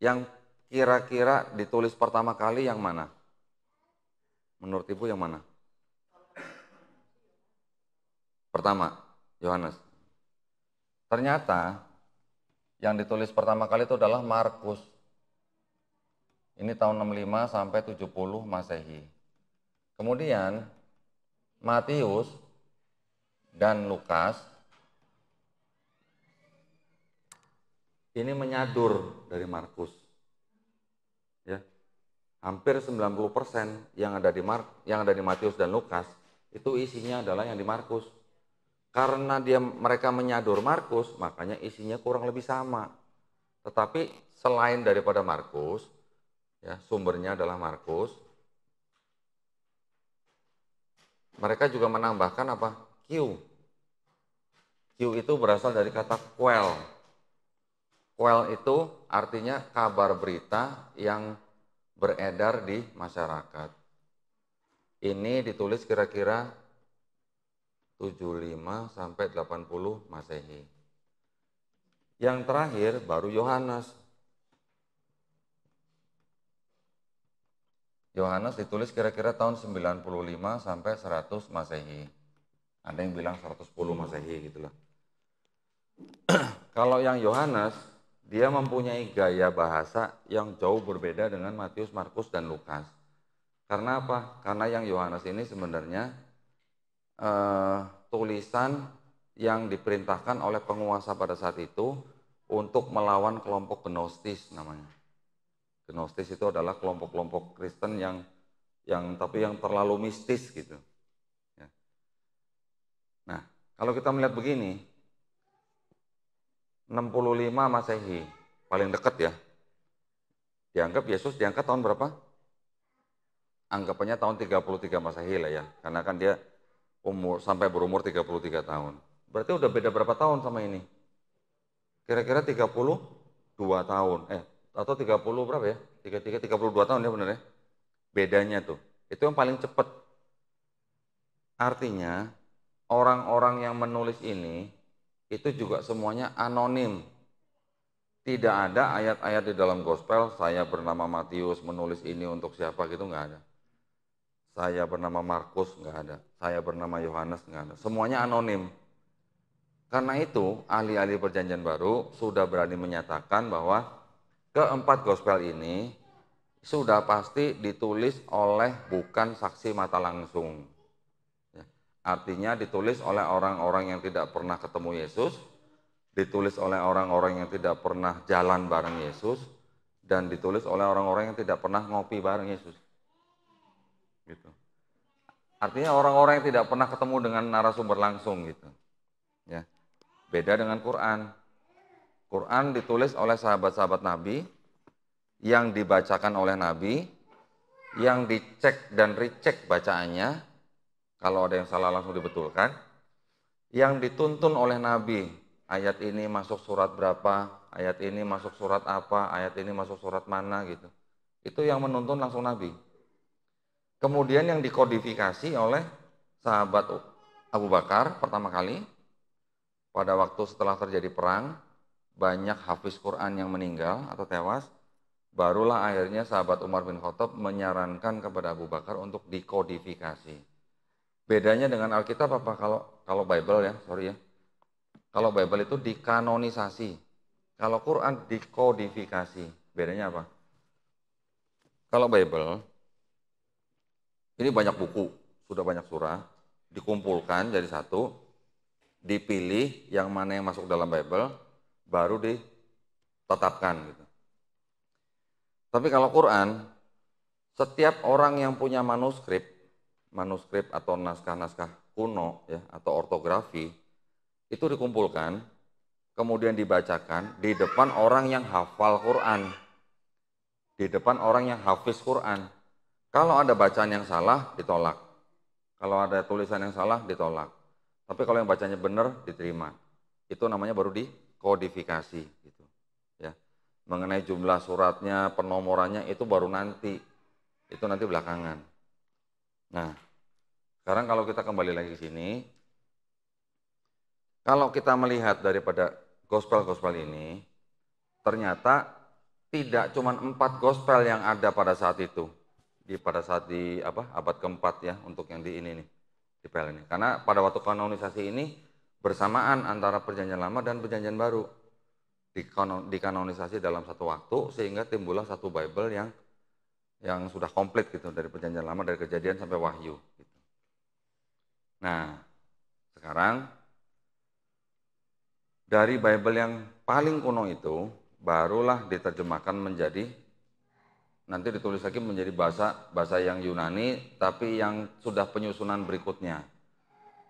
Yang kira-kira ditulis pertama kali yang mana? Menurut Ibu yang mana? Pertama, Yohanes. Ternyata yang ditulis pertama kali itu adalah Markus. Ini tahun 65 sampai 70 Masehi. Kemudian Matius dan Lukas ini menyadur dari Markus. Ya. Hampir 90% yang ada di Mark, yang ada di Matius dan Lukas itu isinya adalah yang di Markus. Karena dia mereka menyadur Markus, makanya isinya kurang lebih sama. Tetapi selain daripada Markus, ya sumbernya adalah Markus, mereka juga menambahkan apa? Q. Q itu berasal dari kata quell, Well itu artinya kabar berita yang beredar di masyarakat. Ini ditulis kira-kira 75 sampai 80 Masehi. Yang terakhir baru Yohanes. Yohanes ditulis kira-kira tahun 95 sampai 100 Masehi. Ada yang bilang 110 Masehi gitulah. Kalau yang Yohanes dia mempunyai gaya bahasa yang jauh berbeda dengan Matius, Markus, dan Lukas. Karena apa? Karena yang Yohanes ini sebenarnya eh, tulisan yang diperintahkan oleh penguasa pada saat itu untuk melawan kelompok Gnostis namanya. Gnostis itu adalah kelompok-kelompok Kristen yang yang tapi yang terlalu mistis gitu. Ya. Nah, kalau kita melihat begini, 65 Masehi, paling dekat ya. Dianggap Yesus diangkat tahun berapa? Anggapannya tahun 33 Masehi lah ya. Karena kan dia umur sampai berumur 33 tahun. Berarti udah beda berapa tahun sama ini? Kira-kira 32 tahun. Eh, atau 30 berapa ya? 33 32 tahun ya benar ya. Bedanya tuh. Itu yang paling cepat. Artinya orang-orang yang menulis ini itu juga semuanya anonim. Tidak ada ayat-ayat di dalam gospel, saya bernama Matius menulis ini untuk siapa gitu nggak ada. Saya bernama Markus nggak ada. Saya bernama Yohanes nggak ada. Semuanya anonim. Karena itu ahli-ahli perjanjian baru sudah berani menyatakan bahwa keempat gospel ini sudah pasti ditulis oleh bukan saksi mata langsung. Ya. Artinya ditulis oleh orang-orang yang tidak pernah ketemu Yesus, ditulis oleh orang-orang yang tidak pernah jalan bareng Yesus, dan ditulis oleh orang-orang yang tidak pernah ngopi bareng Yesus. Gitu. Artinya orang-orang yang tidak pernah ketemu dengan narasumber langsung gitu. Ya. Beda dengan Quran. Quran ditulis oleh sahabat-sahabat Nabi, yang dibacakan oleh Nabi, yang dicek dan recheck bacaannya, kalau ada yang salah langsung dibetulkan, yang dituntun oleh Nabi, ayat ini masuk surat berapa, ayat ini masuk surat apa, ayat ini masuk surat mana gitu. Itu yang menuntun langsung Nabi. Kemudian yang dikodifikasi oleh sahabat Abu Bakar pertama kali, pada waktu setelah terjadi perang, banyak hafiz Quran yang meninggal atau tewas, Barulah akhirnya sahabat Umar bin Khattab menyarankan kepada Abu Bakar untuk dikodifikasi. Bedanya dengan Alkitab apa? Kalau kalau Bible ya, sorry ya. Kalau Bible itu dikanonisasi. Kalau Quran dikodifikasi. Bedanya apa? Kalau Bible ini banyak buku, sudah banyak surah, dikumpulkan jadi satu, dipilih yang mana yang masuk dalam Bible, baru ditetapkan gitu. Tapi kalau Quran, setiap orang yang punya manuskrip, manuskrip atau naskah-naskah kuno ya atau ortografi itu dikumpulkan, kemudian dibacakan di depan orang yang hafal Quran. Di depan orang yang hafiz Quran. Kalau ada bacaan yang salah, ditolak. Kalau ada tulisan yang salah, ditolak. Tapi kalau yang bacanya benar, diterima. Itu namanya baru dikodifikasi. Gitu mengenai jumlah suratnya, penomorannya itu baru nanti. Itu nanti belakangan. Nah, sekarang kalau kita kembali lagi ke sini, kalau kita melihat daripada gospel-gospel ini, ternyata tidak cuma empat gospel yang ada pada saat itu, di pada saat di apa abad keempat ya untuk yang di ini nih di PL ini. Karena pada waktu kanonisasi ini bersamaan antara perjanjian lama dan perjanjian baru dikanonisasi dalam satu waktu sehingga timbullah satu Bible yang yang sudah komplit gitu dari perjanjian lama dari kejadian sampai wahyu. Gitu. Nah sekarang dari Bible yang paling kuno itu barulah diterjemahkan menjadi nanti ditulis lagi menjadi bahasa bahasa yang Yunani tapi yang sudah penyusunan berikutnya.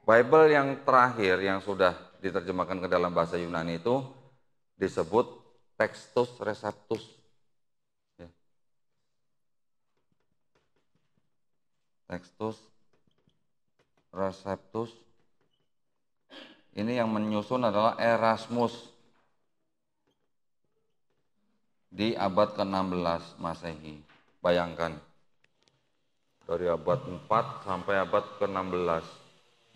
Bible yang terakhir yang sudah diterjemahkan ke dalam bahasa Yunani itu disebut Textus Receptus. Textus Receptus. Ini yang menyusun adalah Erasmus di abad ke-16 Masehi. Bayangkan, dari abad 4 sampai abad ke-16.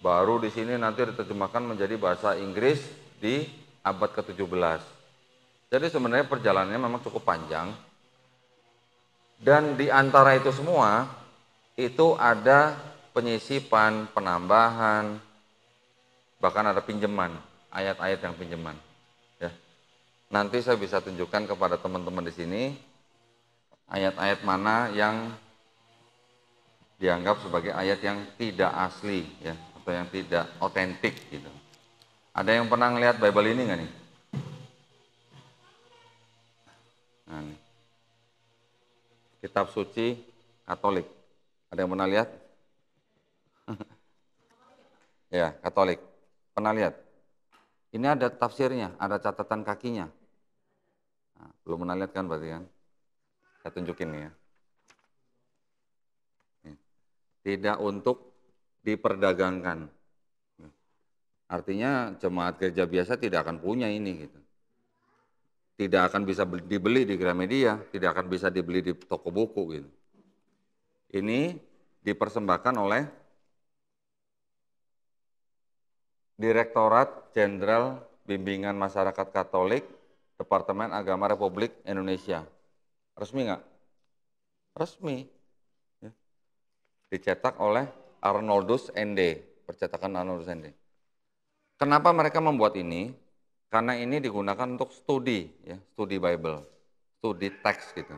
Baru di sini nanti diterjemahkan menjadi bahasa Inggris di abad ke-17. Jadi sebenarnya perjalanannya memang cukup panjang. Dan di antara itu semua, itu ada penyisipan, penambahan, bahkan ada pinjaman, ayat-ayat yang pinjaman. Ya. Nanti saya bisa tunjukkan kepada teman-teman di sini ayat-ayat mana yang dianggap sebagai ayat yang tidak asli ya atau yang tidak otentik gitu. Ada yang pernah ngelihat Bible ini nggak nih? Nah. Kitab suci Katolik. Ada yang pernah lihat? ya, Katolik. Pernah lihat? Ini ada tafsirnya, ada catatan kakinya. Nah, belum pernah lihat kan berarti kan? Saya tunjukin nih ya. Tidak untuk diperdagangkan. Artinya jemaat gereja biasa tidak akan punya ini gitu. Tidak akan bisa dibeli di Gramedia, tidak akan bisa dibeli di toko buku gitu. Ini dipersembahkan oleh Direktorat Jenderal Bimbingan Masyarakat Katolik Departemen Agama Republik Indonesia. Resmi nggak? Resmi. Ya. Dicetak oleh Arnoldus ND, percetakan Arnoldus ND. Kenapa mereka membuat ini? Karena ini digunakan untuk studi, ya, studi Bible, studi teks gitu.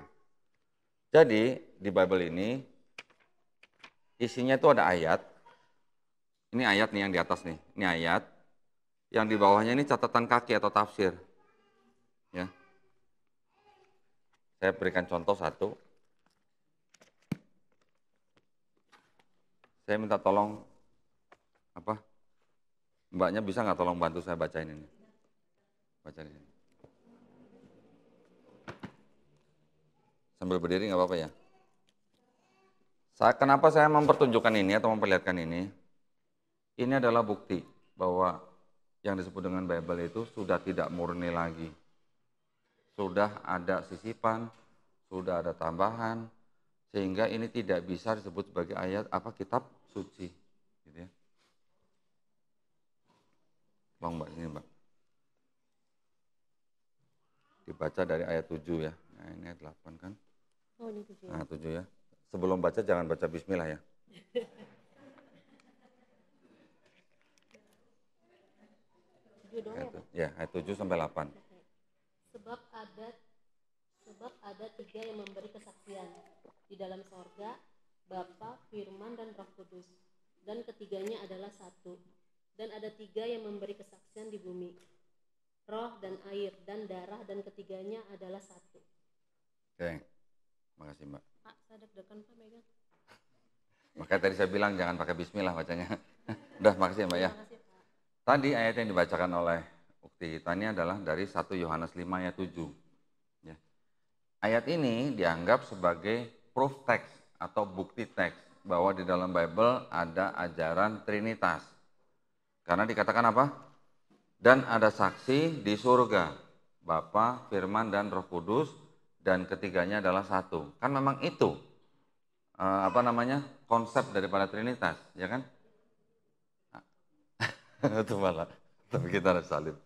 Jadi di Bible ini isinya itu ada ayat. Ini ayat nih yang di atas nih, ini ayat. Yang di bawahnya ini catatan kaki atau tafsir. Ya. Saya berikan contoh satu. Saya minta tolong apa? Mbaknya bisa nggak tolong bantu saya bacain ini? Baca di sini. Sambil berdiri nggak apa-apa ya? Saya, kenapa saya mempertunjukkan ini atau memperlihatkan ini? Ini adalah bukti bahwa yang disebut dengan Bible itu sudah tidak murni lagi. Sudah ada sisipan, sudah ada tambahan, sehingga ini tidak bisa disebut sebagai ayat apa kitab suci. Gitu ya. Tolong mbak, sini mbak. Dibaca dari ayat 7 ya. Nah ini ayat 8 kan. Oh ini 7 Nah 7 ya. Sebelum baca jangan baca bismillah ya. Ya, Ayat, ya, ayat 7 sampai 8. Sebab ada sebab ada tiga yang memberi kesaksian di dalam sorga, Bapa, Firman, dan Roh Kudus. Dan ketiganya adalah satu. Dan ada tiga yang memberi kesaksian di bumi, roh dan air dan darah dan ketiganya adalah satu. Oke. Makasih mbak. Pak, saya deg-degan Pak megang. Makanya tadi saya bilang jangan pakai bismillah bacanya. Udah makasih ya mbak ya. Pak. Tadi ayat yang dibacakan oleh Ukti kita ini adalah dari 1 Yohanes 5 ayat 7. Ya. Ayat ini dianggap sebagai proof text atau bukti teks bahwa di dalam Bible ada ajaran Trinitas. Karena dikatakan apa? Dan ada saksi di surga, Bapa, Firman, dan Roh Kudus, dan ketiganya adalah satu. Kan memang itu eh, apa namanya konsep daripada Trinitas, ya kan? itu malah tapi kita harus salib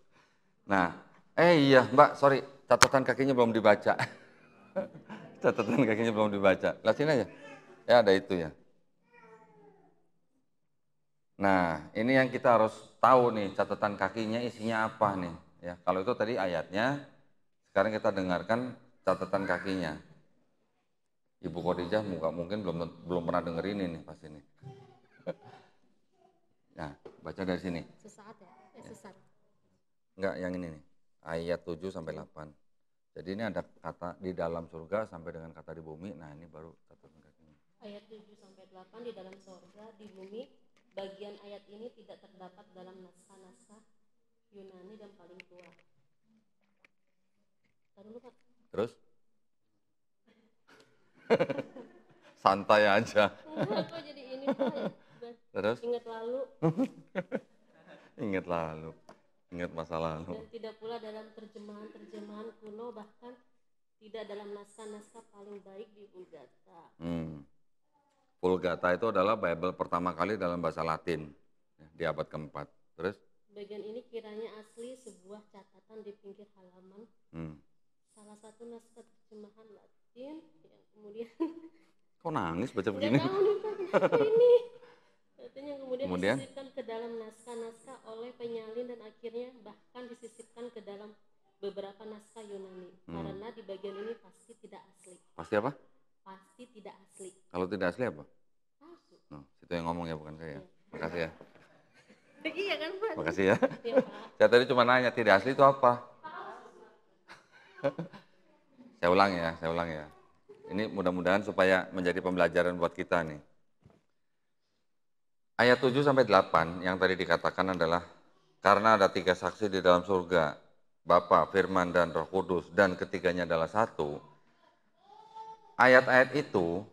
nah eh iya mbak sorry catatan kakinya belum dibaca. Catatan kakinya belum dibaca. Lihat sini aja. Ya ada itu ya. Nah ini yang kita harus tahu nih catatan kakinya isinya apa nih ya. Kalau itu tadi ayatnya sekarang kita dengarkan catatan kakinya Ibu Khadijah muka mungkin belum belum pernah denger ini nih pasti nih Nah, baca dari sini. Sesaat ya? Eh, sesat. Enggak, yang ini nih. Ayat 7 sampai 8. Jadi ini ada kata di dalam surga sampai dengan kata di bumi. Nah, ini baru catatan kakinya. Ayat 7 sampai 8 di dalam sorga, di bumi, bagian ayat ini tidak terdapat dalam naskah-naskah Yunani dan paling tua. Taruh dulu Pak. Terus? Santai aja. Jadi ini Terus? Ingat lalu Ingat lalu. Ingat masa lalu. dan tidak pula dalam terjemahan-terjemahan kuno bahkan tidak dalam naskah-naskah paling baik di Vulgata. Hmm. Vulgata itu adalah Bible pertama kali dalam bahasa Latin ya, di abad keempat. Terus? Bagian ini kiranya asli sebuah catatan di pinggir halaman. Salah satu naskah terjemahan Latin yang kemudian Kok nangis baca begini? tahu nih Pak ini Katanya kemudian, Kemudian? disisipkan ke dalam naskah-naskah oleh penyalin dan akhirnya bahkan disisipkan ke dalam beberapa naskah Yunani Hmm. karena di bagian ini pasti tidak asli Pasti apa? pasti tidak asli Kalau tidak asli apa? palsu Nah, situ yang ngomong ya bukan saya. Makasih ya. iya kan Pak Makasih ya. Iya, Pak Saya tadi cuma nanya tidak asli itu apa? saya ulang ya, saya ulang ya. Ini mudah-mudahan supaya menjadi pembelajaran buat kita nih. Ayat 7 sampai 8 yang tadi dikatakan adalah karena ada tiga saksi di dalam surga, Bapa, Firman, dan Roh Kudus, dan ketiganya adalah satu. ayat-ayat itu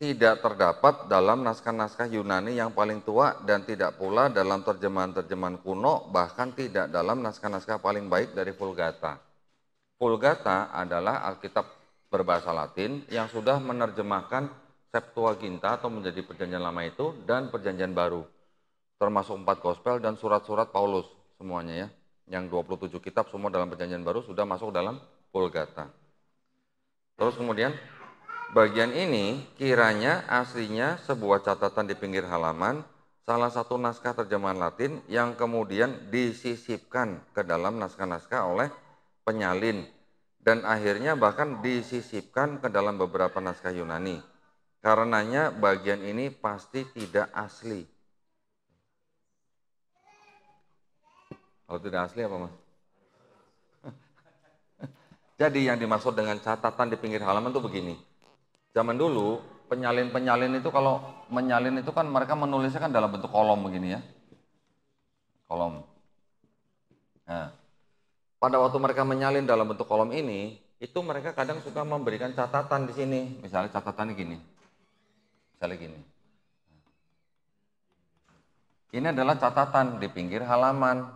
tidak terdapat dalam naskah-naskah Yunani yang paling tua dan tidak pula dalam terjemahan-terjemahan kuno, bahkan tidak dalam naskah-naskah paling baik dari Vulgata. Vulgata adalah Alkitab berbahasa Latin yang sudah menerjemahkan Septuaginta atau menjadi perjanjian lama itu dan perjanjian baru. Termasuk empat gospel dan surat-surat Paulus semuanya ya. Yang 27 kitab semua dalam perjanjian baru sudah masuk dalam Vulgata. Terus kemudian Bagian ini kiranya aslinya sebuah catatan di pinggir halaman, salah satu naskah terjemahan Latin yang kemudian disisipkan ke dalam naskah-naskah oleh penyalin dan akhirnya bahkan disisipkan ke dalam beberapa naskah Yunani. Karenanya bagian ini pasti tidak asli. Kalau tidak asli apa mas? Jadi yang dimaksud dengan catatan di pinggir halaman itu begini zaman dulu penyalin-penyalin itu kalau menyalin itu kan mereka menulisnya kan dalam bentuk kolom begini ya. Kolom. Nah, pada waktu mereka menyalin dalam bentuk kolom ini, itu mereka kadang suka memberikan catatan di sini. Misalnya catatan gini. Misalnya gini. Ini adalah catatan di pinggir halaman.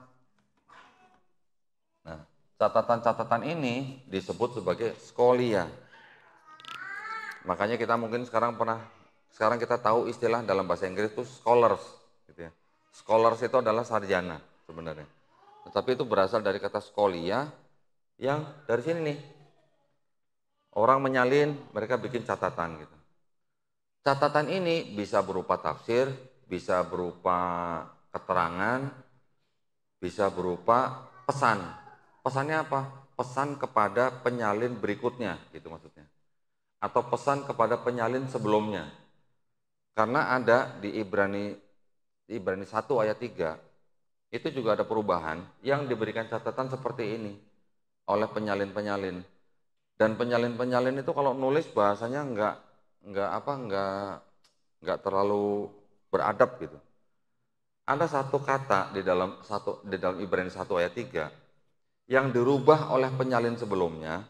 Nah, catatan-catatan ini disebut sebagai skolia. Makanya kita mungkin sekarang pernah, sekarang kita tahu istilah dalam bahasa Inggris itu scholars. Gitu ya. Scholars itu adalah sarjana sebenarnya. Tetapi itu berasal dari kata skolia yang dari sini nih. Orang menyalin, mereka bikin catatan gitu. Catatan ini bisa berupa tafsir, bisa berupa keterangan, bisa berupa pesan. Pesannya apa? Pesan kepada penyalin berikutnya, gitu maksudnya atau pesan kepada penyalin sebelumnya. Karena ada di Ibrani di Ibrani 1 ayat 3 itu juga ada perubahan yang diberikan catatan seperti ini oleh penyalin-penyalin. Dan penyalin-penyalin itu kalau nulis bahasanya enggak enggak apa enggak enggak terlalu beradab gitu. Ada satu kata di dalam satu di dalam Ibrani 1 ayat 3 yang dirubah oleh penyalin sebelumnya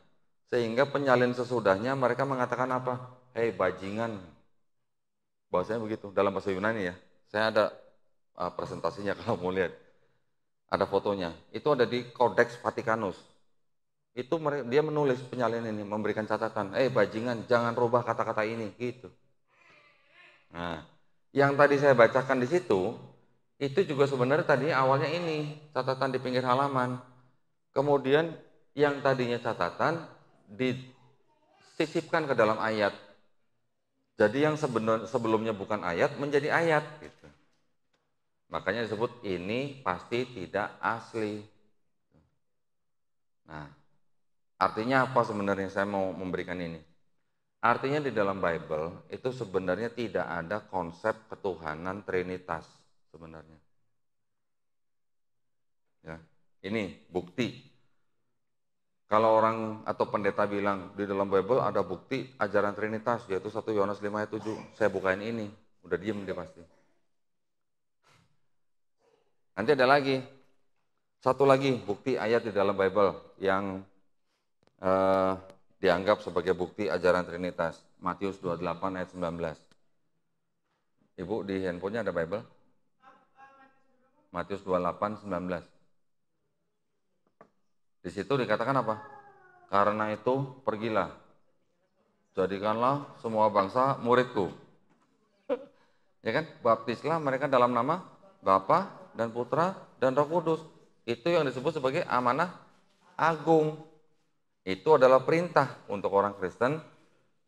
sehingga penyalin sesudahnya mereka mengatakan apa? Hei bajingan. Bahasanya begitu dalam bahasa Yunani ya. Saya ada uh, presentasinya kalau mau lihat. Ada fotonya. Itu ada di Codex Vaticanus. Itu dia menulis penyalin ini, memberikan catatan. Eh bajingan, jangan rubah kata-kata ini. Gitu. Nah, yang tadi saya bacakan di situ, itu juga sebenarnya tadi awalnya ini, catatan di pinggir halaman. Kemudian yang tadinya catatan, disisipkan ke dalam ayat. Jadi yang sebelumnya bukan ayat menjadi ayat gitu. Makanya disebut ini pasti tidak asli. Nah, artinya apa sebenarnya saya mau memberikan ini? Artinya di dalam Bible itu sebenarnya tidak ada konsep ketuhanan Trinitas sebenarnya. Ya, ini bukti kalau orang atau pendeta bilang di dalam Bible ada bukti ajaran Trinitas yaitu 1 Yohanes 5 ayat 7. Saya bukain ini, udah diem dia pasti. Nanti ada lagi, satu lagi bukti ayat di dalam Bible yang eh, dianggap sebagai bukti ajaran Trinitas. Matius 28 ayat 19. Ibu di handphonenya ada Bible? Matius 28 19. Di situ dikatakan apa? Karena itu pergilah. Jadikanlah semua bangsa muridku. ya kan? Baptislah mereka dalam nama Bapa dan Putra dan Roh Kudus. Itu yang disebut sebagai amanah agung. Itu adalah perintah untuk orang Kristen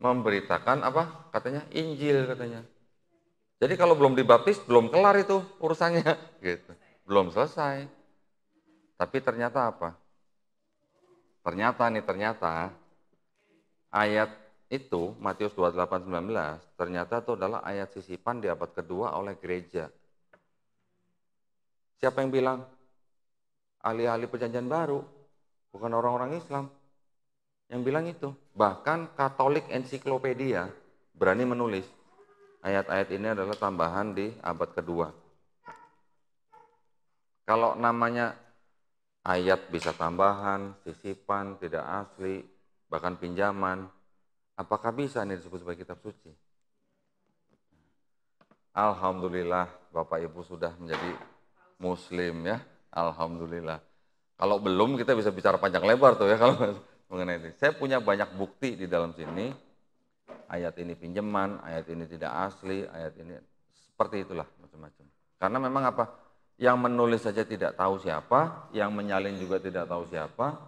memberitakan apa? Katanya Injil katanya. Jadi kalau belum dibaptis belum kelar itu urusannya gitu. Belum selesai. Tapi ternyata apa? Ternyata nih, ternyata ayat itu Matius 28 19 ternyata itu adalah ayat sisipan di abad kedua oleh gereja. Siapa yang bilang? Ahli-ahli perjanjian baru, bukan orang-orang Islam. Yang bilang itu. Bahkan Katolik Ensiklopedia berani menulis ayat-ayat ini adalah tambahan di abad kedua. Kalau namanya ayat bisa tambahan, sisipan, tidak asli, bahkan pinjaman. Apakah bisa ini disebut sebagai kitab suci? Alhamdulillah Bapak Ibu sudah menjadi muslim ya. Alhamdulillah. Kalau belum kita bisa bicara panjang lebar tuh ya kalau mengenai ini. Saya punya banyak bukti di dalam sini. Ayat ini pinjaman, ayat ini tidak asli, ayat ini seperti itulah macam-macam. Karena memang apa? Yang menulis saja tidak tahu siapa, yang menyalin juga tidak tahu siapa.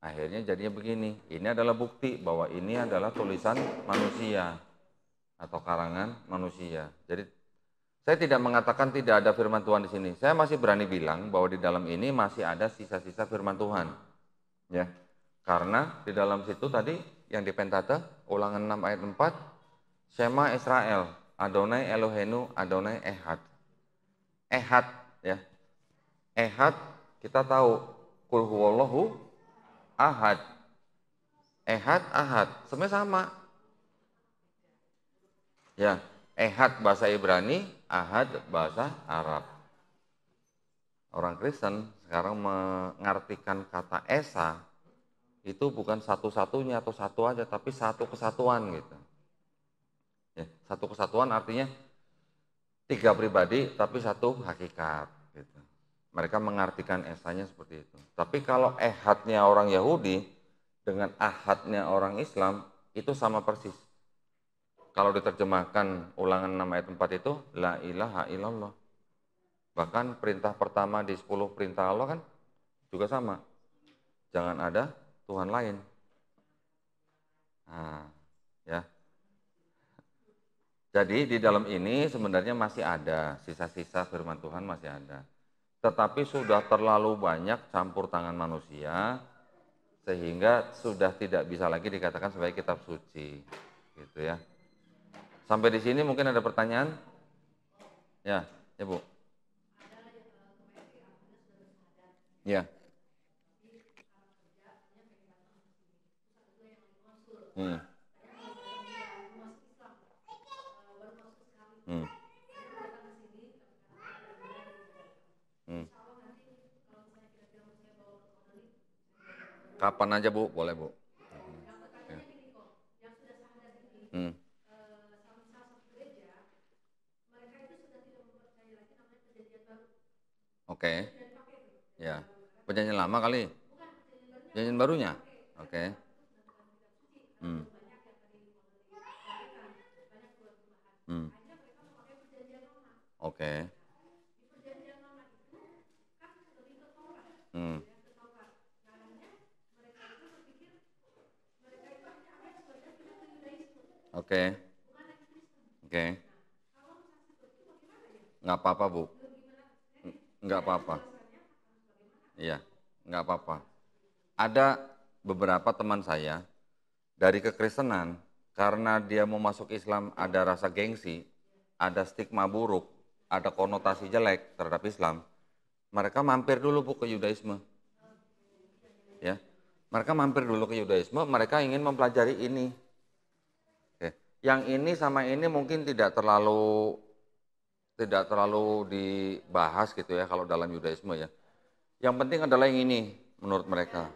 Akhirnya jadinya begini. Ini adalah bukti bahwa ini adalah tulisan manusia atau karangan manusia. Jadi saya tidak mengatakan tidak ada firman Tuhan di sini. Saya masih berani bilang bahwa di dalam ini masih ada sisa-sisa firman Tuhan. Ya. Karena di dalam situ tadi yang di Pentateuch ulangan 6 ayat 4 Shema Israel Adonai Elohenu Adonai Ehad. Ehad ya. Ehad kita tahu kul ahad. Ehad ahad, sebenarnya sama. Ya, ehad bahasa Ibrani, ahad bahasa Arab. Orang Kristen sekarang mengartikan kata esa itu bukan satu-satunya atau satu aja, tapi satu kesatuan gitu. Ya, satu kesatuan artinya tiga pribadi tapi satu hakikat. Gitu. Mereka mengartikan esanya seperti itu. Tapi kalau ehadnya orang Yahudi dengan ahadnya orang Islam itu sama persis. Kalau diterjemahkan ulangan 6 ayat 4 itu la ilaha illallah. Bahkan perintah pertama di 10 perintah Allah kan juga sama. Jangan ada Tuhan lain. Nah, ya. Jadi di dalam ini sebenarnya masih ada sisa-sisa firman Tuhan masih ada. Tetapi sudah terlalu banyak campur tangan manusia sehingga sudah tidak bisa lagi dikatakan sebagai kitab suci. Gitu ya. Sampai di sini mungkin ada pertanyaan? Ya, ya Bu. Ya. Hmm. Hmm. Hmm. Kapan aja Bu, boleh Bu. Hmm. Oke. Okay. Ya. Perjanjian lama kali. Perjanjian barunya. Oke. Okay. Hmm. Hmm. Oke. Okay. Hmm. Oke. Okay. Oke. Okay. Nggak apa-apa, Bu. Nggak apa-apa. Iya, nggak apa-apa. Ada beberapa teman saya dari kekristenan karena dia mau masuk Islam ada rasa gengsi, ada stigma buruk, ada konotasi jelek terhadap Islam. Mereka mampir dulu Bu ke Yudaisme. Ya. Mereka mampir dulu ke Yudaisme, mereka ingin mempelajari ini. Yang ini sama ini mungkin tidak terlalu tidak terlalu dibahas gitu ya kalau dalam Yudaisme ya. Yang penting adalah yang ini menurut mereka.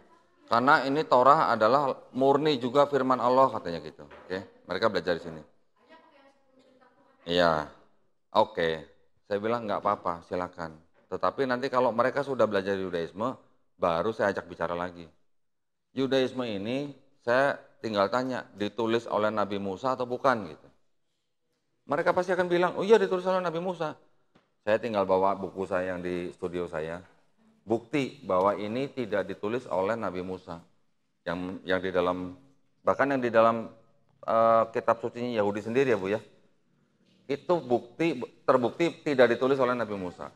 Karena ini Torah adalah murni juga firman Allah katanya gitu. Oke, mereka belajar di sini. Iya, oke. Saya bilang nggak apa-apa, silakan. Tetapi nanti kalau mereka sudah belajar Yudaisme, baru saya ajak bicara lagi. Yudaisme ini saya tinggal tanya, ditulis oleh Nabi Musa atau bukan gitu. Mereka pasti akan bilang, oh iya ditulis oleh Nabi Musa. Saya tinggal bawa buku saya yang di studio saya, bukti bahwa ini tidak ditulis oleh Nabi Musa. Yang yang di dalam bahkan yang di dalam uh, kitab suci Yahudi sendiri ya Bu ya. Itu bukti terbukti tidak ditulis oleh Nabi Musa.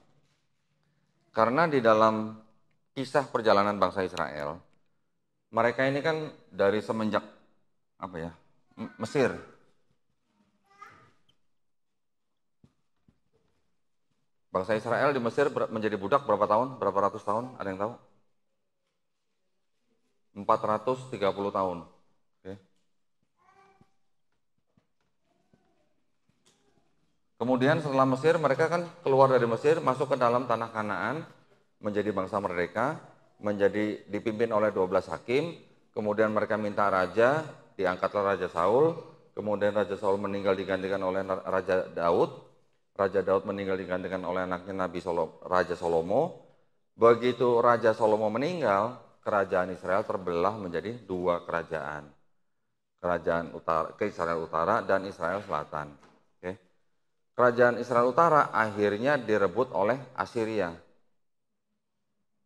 Karena di dalam kisah perjalanan bangsa Israel mereka ini kan dari semenjak apa ya Mesir Bangsa Israel di Mesir menjadi budak berapa tahun? Berapa ratus tahun? Ada yang tahu? 430 tahun. Oke. Kemudian setelah Mesir, mereka kan keluar dari Mesir, masuk ke dalam tanah Kanaan, menjadi bangsa mereka, menjadi dipimpin oleh 12 hakim, kemudian mereka minta raja, diangkatlah Raja Saul, kemudian Raja Saul meninggal digantikan oleh Raja Daud, Raja Daud meninggal digantikan oleh anaknya Nabi Solo, Raja Salomo. Begitu Raja Salomo meninggal, kerajaan Israel terbelah menjadi dua kerajaan. Kerajaan utara, ke Israel Utara dan Israel Selatan. Oke. Kerajaan Israel Utara akhirnya direbut oleh Assyria.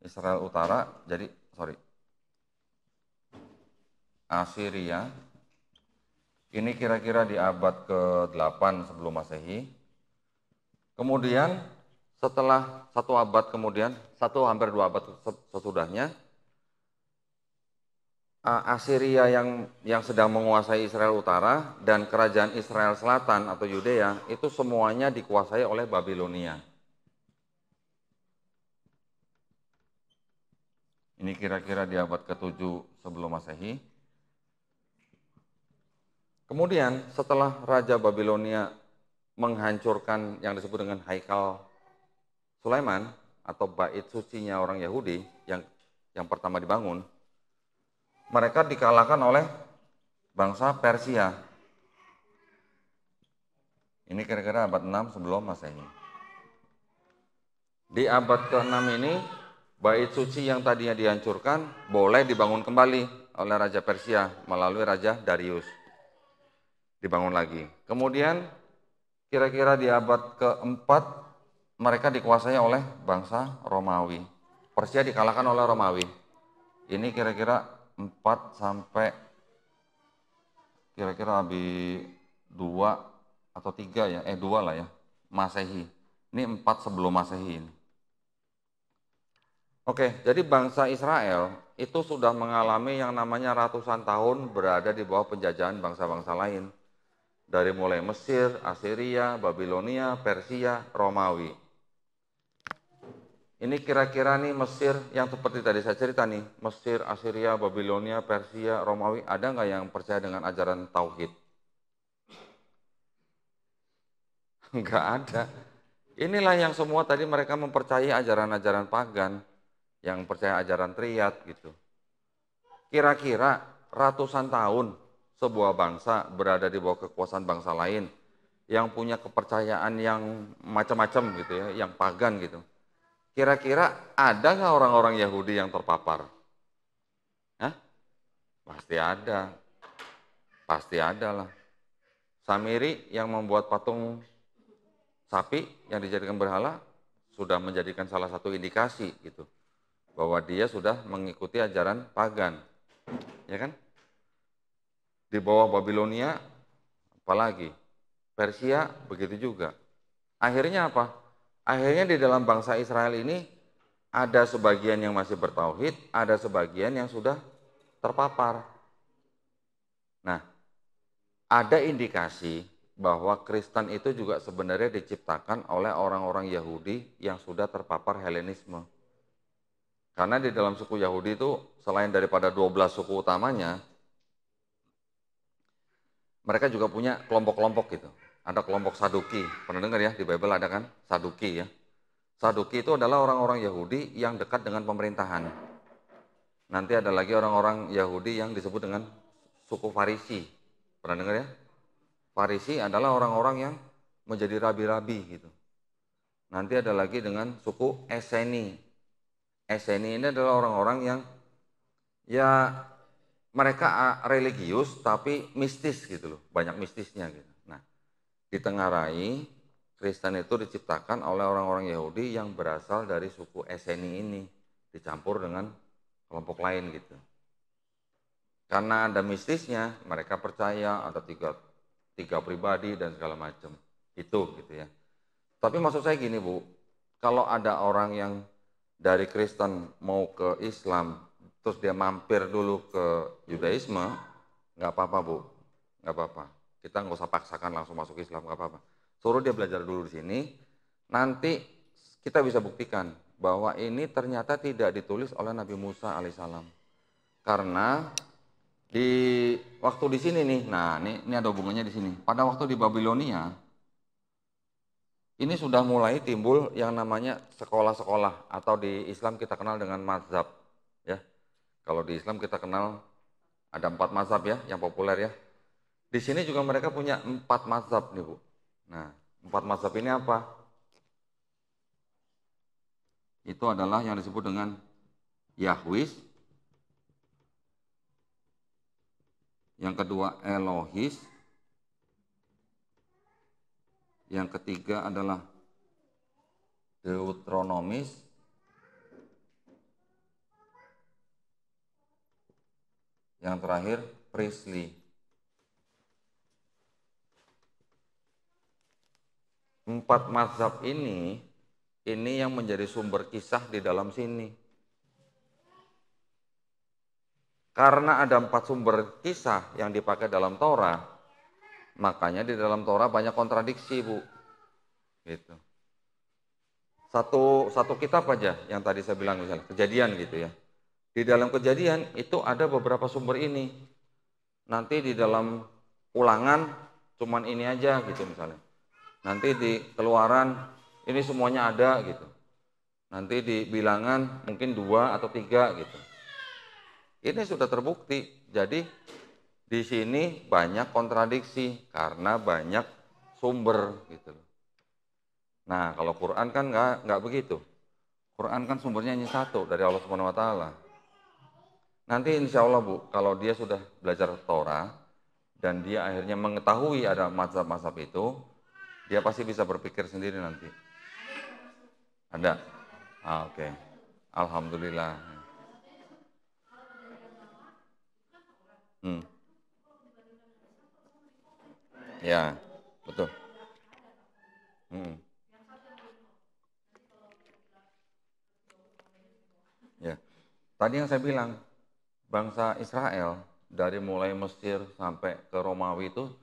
Israel Utara, jadi sorry, Assyria ini kira-kira di abad ke-8 sebelum Masehi. Kemudian setelah satu abad kemudian, satu hampir dua abad sesudahnya, Assyria yang yang sedang menguasai Israel Utara dan kerajaan Israel Selatan atau Yudea itu semuanya dikuasai oleh Babilonia. Ini kira-kira di abad ke-7 sebelum Masehi. Kemudian setelah Raja Babilonia menghancurkan yang disebut dengan Haikal Sulaiman atau bait sucinya orang Yahudi yang yang pertama dibangun, mereka dikalahkan oleh bangsa Persia. Ini kira-kira abad 6 sebelum Masehi. Di abad ke-6 ini, bait suci yang tadinya dihancurkan boleh dibangun kembali oleh Raja Persia melalui Raja Darius dibangun lagi. Kemudian kira-kira di abad keempat mereka dikuasai oleh bangsa Romawi. Persia dikalahkan oleh Romawi. Ini kira-kira 4 sampai kira-kira lebih 2 atau 3 ya, eh 2 lah ya, Masehi. Ini 4 sebelum Masehi ini. Oke, jadi bangsa Israel itu sudah mengalami yang namanya ratusan tahun berada di bawah penjajahan bangsa-bangsa lain dari mulai Mesir, Assyria, Babilonia, Persia, Romawi. Ini kira-kira nih Mesir yang seperti tadi saya cerita nih, Mesir, Assyria, Babilonia, Persia, Romawi, ada nggak yang percaya dengan ajaran Tauhid? Nggak ada. Inilah yang semua tadi mereka mempercayai ajaran-ajaran pagan, yang percaya ajaran triat gitu. Kira-kira ratusan tahun sebuah bangsa berada di bawah kekuasaan bangsa lain yang punya kepercayaan yang macam-macam gitu ya, yang pagan gitu. Kira-kira ada nggak orang-orang Yahudi yang terpapar? Hah? Pasti ada. Pasti ada lah. Samiri yang membuat patung sapi yang dijadikan berhala sudah menjadikan salah satu indikasi gitu bahwa dia sudah mengikuti ajaran pagan. Ya kan? Di bawah Babilonia, apalagi Persia begitu juga. Akhirnya apa? Akhirnya di dalam bangsa Israel ini ada sebagian yang masih bertauhid, ada sebagian yang sudah terpapar. Nah, ada indikasi bahwa Kristen itu juga sebenarnya diciptakan oleh orang-orang Yahudi yang sudah terpapar Helenisme. Karena di dalam suku Yahudi itu selain daripada 12 suku utamanya, mereka juga punya kelompok-kelompok gitu. Ada kelompok Saduki, pernah dengar ya di Bible ada kan Saduki ya. Saduki itu adalah orang-orang Yahudi yang dekat dengan pemerintahan. Nanti ada lagi orang-orang Yahudi yang disebut dengan suku Farisi. Pernah dengar ya? Farisi adalah orang-orang yang menjadi rabi-rabi gitu. Nanti ada lagi dengan suku Eseni. Eseni ini adalah orang-orang yang ya mereka religius tapi mistis gitu loh, banyak mistisnya gitu. Nah, di tengah rai Kristen itu diciptakan oleh orang-orang Yahudi yang berasal dari suku Eseni ini, dicampur dengan kelompok lain gitu. Karena ada mistisnya, mereka percaya ada tiga, tiga pribadi dan segala macam. Itu gitu ya. Tapi maksud saya gini Bu, kalau ada orang yang dari Kristen mau ke Islam terus dia mampir dulu ke Yudaisme, nggak apa-apa bu, nggak apa-apa. Kita nggak usah paksakan langsung masuk Islam, nggak apa-apa. Suruh dia belajar dulu di sini, nanti kita bisa buktikan bahwa ini ternyata tidak ditulis oleh Nabi Musa alaihissalam. Karena di waktu di sini nih, nah ini, ini ada hubungannya di sini. Pada waktu di Babilonia, ini sudah mulai timbul yang namanya sekolah-sekolah atau di Islam kita kenal dengan mazhab, kalau di Islam kita kenal Ada empat mazhab ya, yang populer ya. Di sini juga mereka punya empat mazhab nih Bu. Nah, empat mazhab ini apa? Itu adalah yang disebut dengan Yahwis. Yang kedua Elohis. Yang ketiga adalah Deuteronomis. Yang terakhir Priestley. Empat mazhab ini, ini yang menjadi sumber kisah di dalam sini. Karena ada empat sumber kisah yang dipakai dalam Torah, makanya di dalam Torah banyak kontradiksi, Bu. Gitu. Satu satu kitab aja yang tadi saya bilang misalnya kejadian gitu ya. Di dalam kejadian itu ada beberapa sumber ini. Nanti di dalam ulangan cuman ini aja gitu misalnya. Nanti di keluaran ini semuanya ada gitu. Nanti di bilangan mungkin dua atau tiga gitu. Ini sudah terbukti. Jadi di sini banyak kontradiksi karena banyak sumber gitu. Nah kalau Quran kan nggak nggak begitu. Quran kan sumbernya hanya satu dari Allah Subhanahu Wa Taala. Nanti insya Allah bu, kalau dia sudah belajar Torah dan dia akhirnya mengetahui ada mazhab-mazhab itu, dia pasti bisa berpikir sendiri nanti. Ada? Ah, Oke. Okay. Alhamdulillah. Hmm. Ya, betul. Hmm. Ya. Tadi yang saya bilang, bangsa Israel dari mulai Mesir sampai ke Romawi itu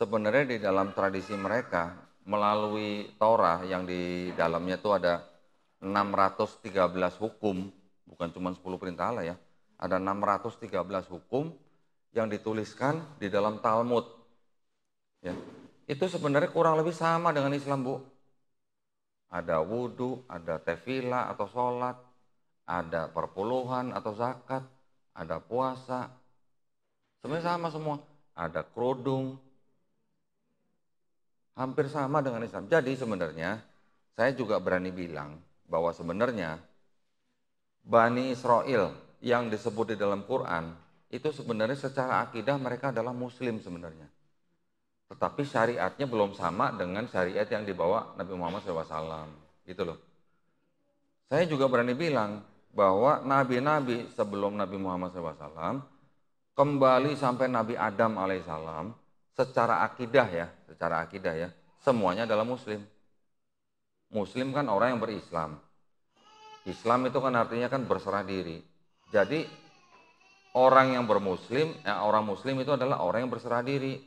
sebenarnya di dalam tradisi mereka melalui Torah yang di dalamnya itu ada 613 hukum, bukan cuma 10 perintah Allah ya. Ada 613 hukum yang dituliskan di dalam Talmud. Ya. Itu sebenarnya kurang lebih sama dengan Islam, Bu. Ada wudhu, ada tefila atau sholat, ada perpuluhan atau zakat, ada puasa. Sebenarnya sama semua. Ada kerudung, hampir sama dengan Islam. Jadi sebenarnya saya juga berani bilang bahwa sebenarnya Bani Israel yang disebut di dalam Quran itu sebenarnya secara akidah mereka adalah muslim sebenarnya. Tetapi syariatnya belum sama dengan syariat yang dibawa Nabi Muhammad SAW. Gitu loh. Saya juga berani bilang bahwa nabi-nabi sebelum Nabi Muhammad SAW kembali sampai Nabi Adam alaihissalam secara akidah ya, secara akidah ya, semuanya adalah muslim. Muslim kan orang yang berislam. Islam itu kan artinya kan berserah diri. Jadi orang yang bermuslim, eh, orang muslim itu adalah orang yang berserah diri.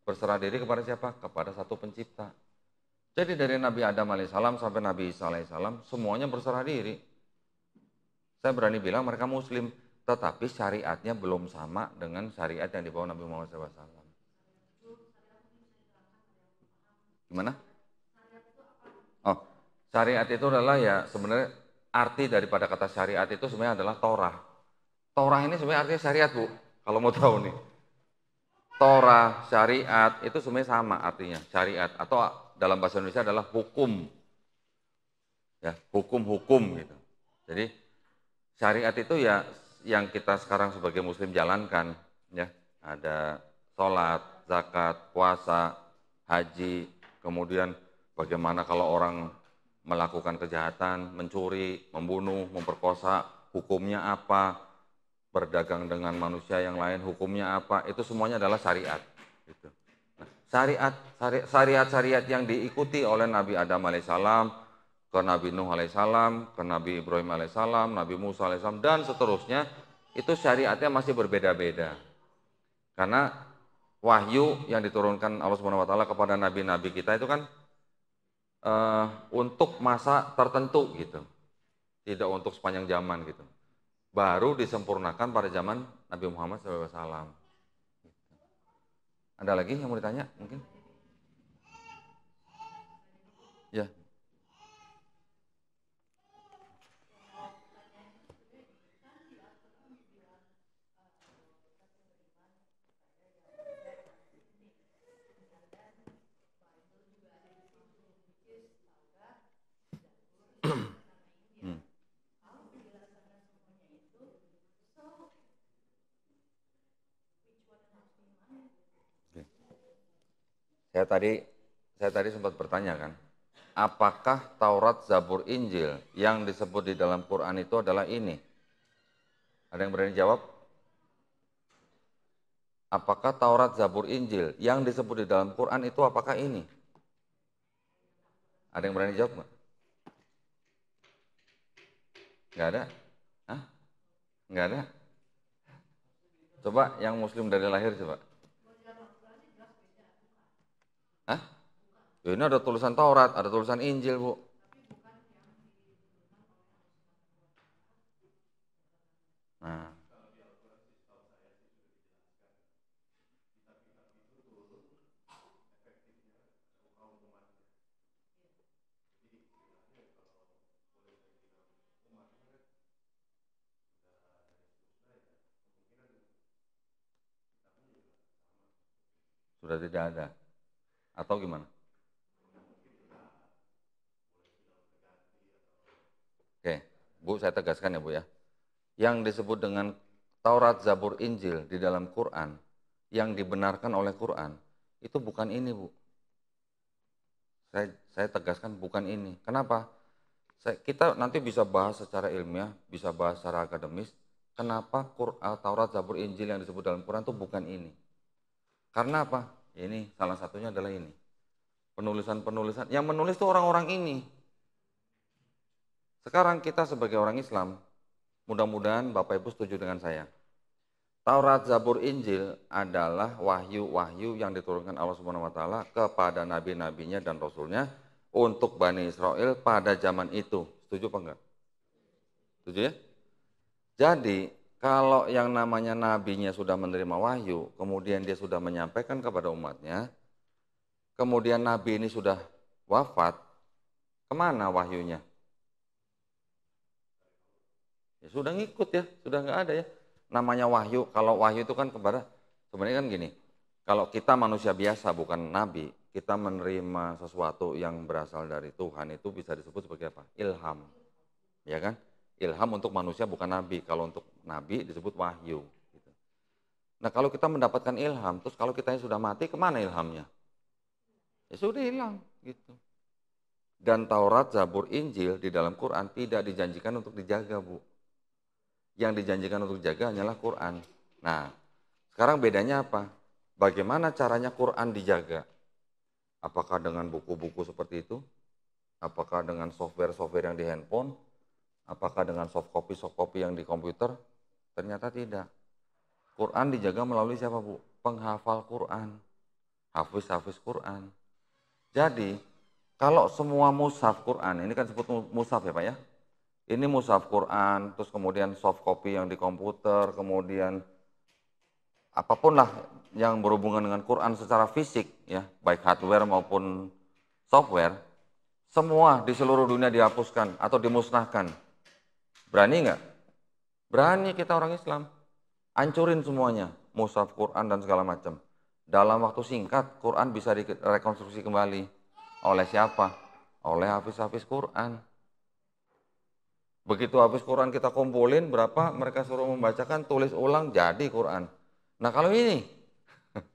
Berserah diri kepada siapa? Kepada satu pencipta. Jadi dari Nabi Adam alaihissalam sampai Nabi Isa alaihissalam semuanya berserah diri. Saya berani bilang mereka muslim, tetapi syariatnya belum sama dengan syariat yang dibawa Nabi Muhammad SAW. Gimana? Oh, syariat itu adalah ya sebenarnya arti daripada kata syariat itu sebenarnya adalah Torah. Torah ini sebenarnya artinya syariat bu, kalau mau tahu nih. Torah, syariat itu sebenarnya sama artinya syariat atau dalam bahasa Indonesia adalah hukum. Ya, hukum-hukum gitu. Jadi syariat itu ya yang kita sekarang sebagai muslim jalankan ya. Ada sholat, zakat, puasa, haji, Kemudian bagaimana kalau orang melakukan kejahatan, mencuri, membunuh, memperkosa, hukumnya apa, berdagang dengan manusia yang lain, hukumnya apa, itu semuanya adalah syariat. Gitu. Nah, syariat, syariat, syariat yang diikuti oleh Nabi Adam alaihissalam, ke Nabi Nuh alaihissalam, ke Nabi Ibrahim alaihissalam, Nabi Musa alaihissalam, dan seterusnya, itu syariatnya masih berbeda-beda. Karena wahyu yang diturunkan Allah Subhanahu wa taala kepada nabi-nabi kita itu kan uh, untuk masa tertentu gitu. Tidak untuk sepanjang zaman gitu. Baru disempurnakan pada zaman Nabi Muhammad SAW. Ada lagi yang mau ditanya mungkin? Ya, Saya tadi saya tadi sempat bertanya kan, apakah Taurat, Zabur, Injil yang disebut di dalam Quran itu adalah ini? Ada yang berani jawab? Apakah Taurat, Zabur, Injil yang disebut di dalam Quran itu apakah ini? Ada yang berani jawab nggak? Ada? Hah? Nggak ada? Coba yang muslim dari lahir coba. Hah? Ini ada tulisan Taurat, ada tulisan Injil, Bu. Nah. Sudah tidak ada. Atau gimana? Oke, Bu saya tegaskan ya Bu ya. Yang disebut dengan Taurat, Zabur, Injil di dalam Quran, yang dibenarkan oleh Quran, itu bukan ini Bu. Saya, saya tegaskan bukan ini. Kenapa? Saya, kita nanti bisa bahas secara ilmiah, bisa bahas secara akademis, kenapa Quran, Taurat, Zabur, Injil yang disebut dalam Quran itu bukan ini. Karena apa? Ini salah satunya adalah ini. Penulisan-penulisan. Yang menulis itu orang-orang ini. Sekarang kita sebagai orang Islam, mudah-mudahan Bapak Ibu setuju dengan saya. Taurat, Zabur, Injil adalah wahyu-wahyu yang diturunkan Allah Subhanahu wa taala kepada nabi-nabinya dan rasulnya untuk Bani Israel pada zaman itu. Setuju apa enggak? Setuju ya? Jadi, kalau yang namanya nabinya sudah menerima wahyu, kemudian dia sudah menyampaikan kepada umatnya, kemudian nabi ini sudah wafat, ke mana wahyunya? Ya sudah ngikut ya, sudah nggak ada ya. Namanya wahyu, kalau wahyu itu kan kepada, sebenarnya kan gini, kalau kita manusia biasa bukan nabi, kita menerima sesuatu yang berasal dari Tuhan itu bisa disebut sebagai apa? Ilham. Ya kan? ilham untuk manusia bukan nabi. Kalau untuk nabi disebut wahyu. Gitu. Nah kalau kita mendapatkan ilham, terus kalau kita sudah mati, ke mana ilhamnya? Ya sudah hilang. gitu. Dan Taurat, Zabur, Injil di dalam Quran tidak dijanjikan untuk dijaga, Bu. Yang dijanjikan untuk dijaga hanyalah Quran. Nah, sekarang bedanya apa? Bagaimana caranya Quran dijaga? Apakah dengan buku-buku seperti itu? Apakah dengan software-software yang di handphone? Apakah dengan soft copy soft copy yang di komputer? Ternyata tidak. Quran dijaga melalui siapa bu? Penghafal Quran, hafiz-hafiz Quran. Jadi kalau semua mushaf Quran, ini kan sebut mushaf ya pak ya? Ini mushaf Quran, terus kemudian soft copy yang di komputer, kemudian apa pun lah yang berhubungan dengan Quran secara fisik ya, baik hardware maupun software, semua di seluruh dunia dihapuskan atau dimusnahkan Berani nggak? Berani kita orang Islam. Ancurin semuanya, mushaf Quran dan segala macam. Dalam waktu singkat, Quran bisa direkonstruksi kembali. Oleh siapa? Oleh hafiz-hafiz Quran. Begitu habis Quran kita kumpulin, berapa mereka suruh membacakan, tulis ulang, jadi Quran. Nah kalau ini,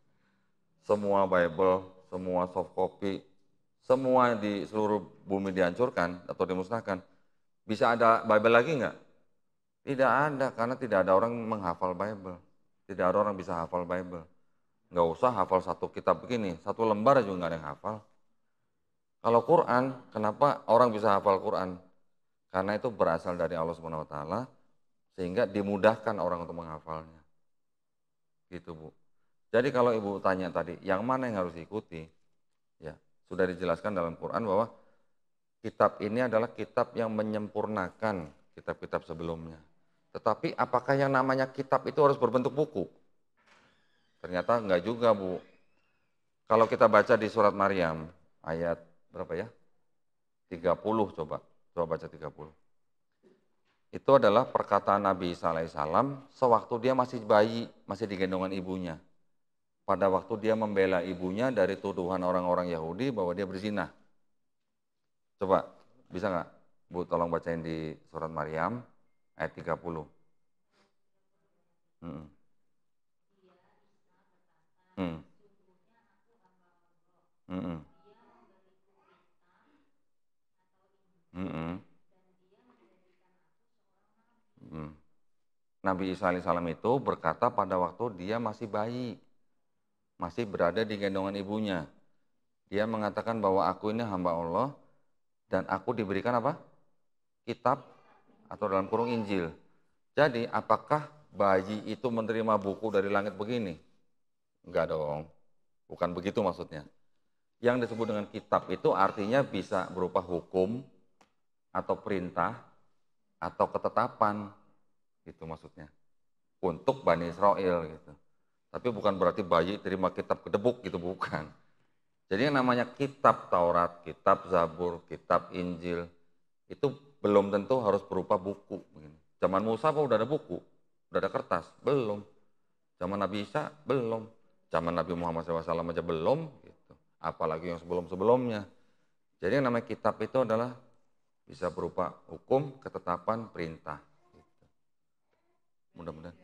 semua Bible, semua soft copy, semua di seluruh bumi dihancurkan atau dimusnahkan, bisa ada Bible lagi nggak? Tidak ada, karena tidak ada orang menghafal Bible. Tidak ada orang bisa hafal Bible. Nggak usah hafal satu kitab begini, satu lembar juga nggak ada yang hafal. Kalau Quran, kenapa orang bisa hafal Quran? Karena itu berasal dari Allah Subhanahu Wa Taala, sehingga dimudahkan orang untuk menghafalnya. Gitu bu. Jadi kalau ibu tanya tadi, yang mana yang harus diikuti? Ya, sudah dijelaskan dalam Quran bahwa kitab ini adalah kitab yang menyempurnakan kitab-kitab sebelumnya. Tetapi apakah yang namanya kitab itu harus berbentuk buku? Ternyata enggak juga, Bu. Kalau kita baca di surat Maryam ayat berapa ya? 30 coba. Coba baca 30. Itu adalah perkataan Nabi Isa alaihissalam sewaktu dia masih bayi, masih digendongan ibunya. Pada waktu dia membela ibunya dari tuduhan orang-orang Yahudi bahwa dia berzina. Coba, bisa nggak Bu tolong bacain di surat Maryam ayat 30. Hmm. Hmm. Mm-mm. Mm-mm. Mm. Nabi Isa alaihissalam itu berkata pada waktu dia masih bayi, masih berada di gendongan ibunya. Dia mengatakan bahwa aku ini hamba Allah dan aku diberikan apa? Kitab atau dalam kurung Injil. Jadi apakah bayi itu menerima buku dari langit begini? Enggak dong. Bukan begitu maksudnya. Yang disebut dengan kitab itu artinya bisa berupa hukum atau perintah atau ketetapan itu maksudnya untuk Bani Israel gitu. Tapi bukan berarti bayi terima kitab kedebuk gitu bukan. Jadi yang namanya kitab Taurat, kitab Zabur, kitab Injil itu belum tentu harus berupa buku. Zaman Musa apa udah ada buku? Udah ada kertas? Belum. Zaman Nabi Isa? Belum. Zaman Nabi Muhammad SAW aja belum. Gitu. Apalagi yang sebelum-sebelumnya. Jadi yang namanya kitab itu adalah bisa berupa hukum, ketetapan, perintah. Mudah-mudahan.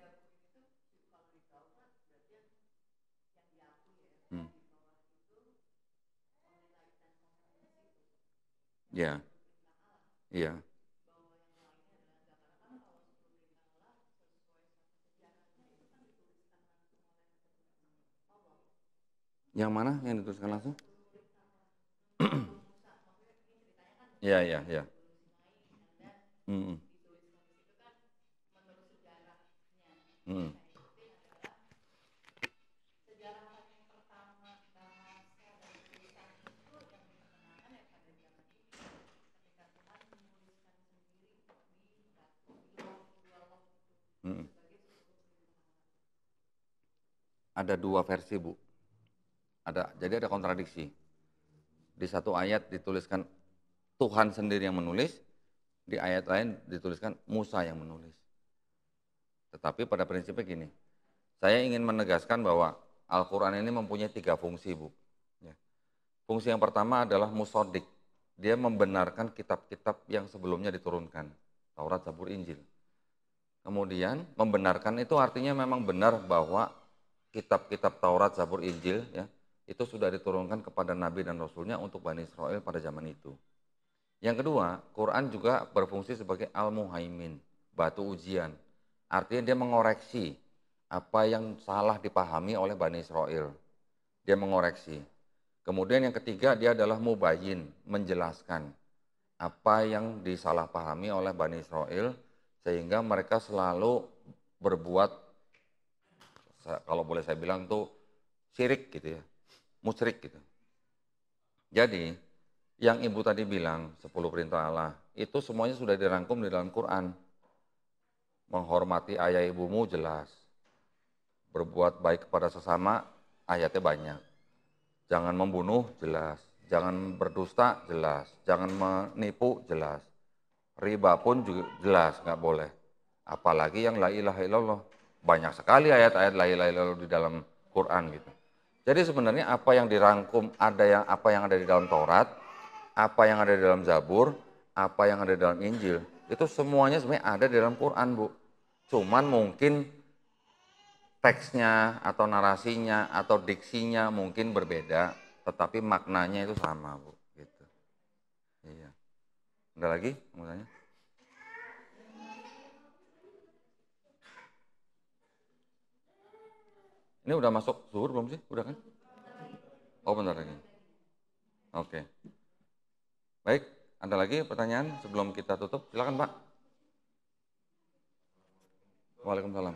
Hmm. Ya. Iya. Yang mana yang dituliskan langsung? Iya, iya, iya. Hmm. Hmm. Ada dua versi, Bu. Ada, jadi ada kontradiksi. Di satu ayat dituliskan Tuhan sendiri yang menulis, di ayat lain dituliskan Musa yang menulis. Tetapi pada prinsipnya gini, saya ingin menegaskan bahwa Al-Quran ini mempunyai tiga fungsi, Bu. Ya. Fungsi yang pertama adalah musodik. Dia membenarkan kitab-kitab yang sebelumnya diturunkan. Taurat, Zabur, Injil. Kemudian membenarkan itu artinya memang benar bahwa kitab-kitab Taurat, Zabur, Injil ya itu sudah diturunkan kepada Nabi dan Rasulnya untuk Bani Israel pada zaman itu. Yang kedua, Quran juga berfungsi sebagai al-muhaimin, batu ujian. Artinya dia mengoreksi apa yang salah dipahami oleh Bani Israel. Dia mengoreksi. Kemudian yang ketiga dia adalah mubayin, menjelaskan apa yang disalahpahami oleh Bani Israel sehingga mereka selalu berbuat kalau boleh saya bilang tuh syirik gitu ya musyrik gitu jadi yang ibu tadi bilang 10 perintah Allah itu semuanya sudah dirangkum di dalam Quran menghormati ayah ibumu jelas berbuat baik kepada sesama ayatnya banyak jangan membunuh jelas jangan berdusta jelas jangan menipu jelas riba pun juga jelas nggak boleh. Apalagi yang la ilaha illallah. Banyak sekali ayat-ayat la ilaha illallah di dalam Quran gitu. Jadi sebenarnya apa yang dirangkum ada yang apa yang ada di dalam Taurat, apa yang ada dalam Zabur, apa yang ada dalam Injil, itu semuanya sebenarnya ada dalam Quran, Bu. Cuman mungkin teksnya atau narasinya atau diksinya mungkin berbeda, tetapi maknanya itu sama, Bu. Ada lagi mau tanya? Ini udah masuk zuhur belum sih? Udah kan? Oh bentar lagi. Oke. Baik, ada lagi pertanyaan sebelum kita tutup? Silakan Pak. Waalaikumsalam.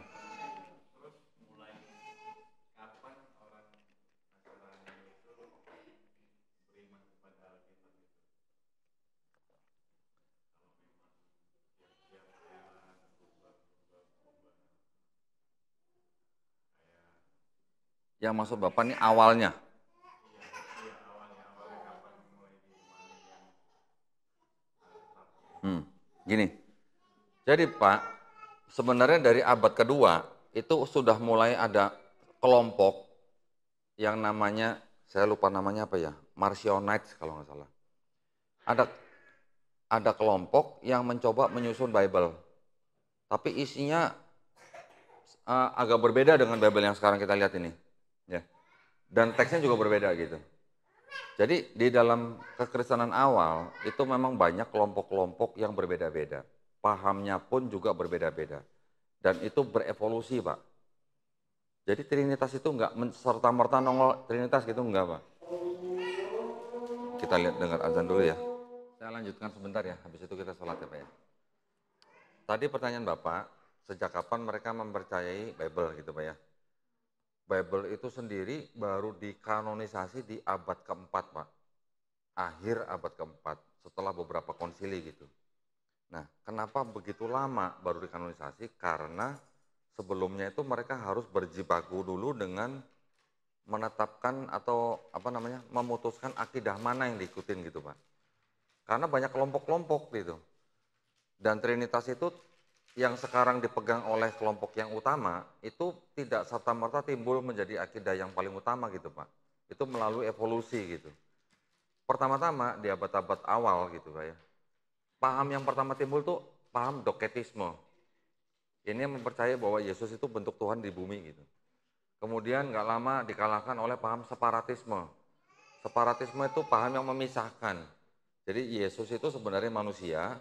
Yang maksud Bapak ini awalnya. Hmm, gini. Jadi Pak, sebenarnya dari abad kedua itu sudah mulai ada kelompok yang namanya, saya lupa namanya apa ya, Marcionites kalau nggak salah. Ada ada kelompok yang mencoba menyusun Bible, tapi isinya uh, agak berbeda dengan Bible yang sekarang kita lihat ini. Ya. Dan teksnya juga berbeda gitu. Jadi di dalam kekristenan awal itu memang banyak kelompok-kelompok yang berbeda-beda. Pahamnya pun juga berbeda-beda. Dan itu berevolusi Pak. Jadi Trinitas itu enggak serta-merta nongol Trinitas gitu enggak Pak. Kita lihat dengar azan dulu ya. Saya lanjutkan sebentar ya, habis itu kita sholat ya Pak ya. Tadi pertanyaan Bapak, sejak kapan mereka mempercayai Bible gitu Pak ya? Bible itu sendiri baru dikanonisasi di abad keempat, Pak. Akhir abad keempat, setelah beberapa konsili gitu. Nah, kenapa begitu lama baru dikanonisasi? Karena sebelumnya itu mereka harus berjibaku dulu dengan menetapkan atau apa namanya memutuskan akidah mana yang diikutin gitu pak. Karena banyak kelompok-kelompok gitu. Dan Trinitas itu yang sekarang dipegang oleh kelompok yang utama itu tidak serta merta timbul menjadi akidah yang paling utama gitu pak. Itu melalui evolusi gitu. Pertama-tama di abad-abad awal gitu pak ya. Paham yang pertama timbul tuh paham doketisme. Ini yang mempercayai bahwa Yesus itu bentuk Tuhan di bumi gitu. Kemudian nggak lama dikalahkan oleh paham separatisme. Separatisme itu paham yang memisahkan. Jadi Yesus itu sebenarnya manusia,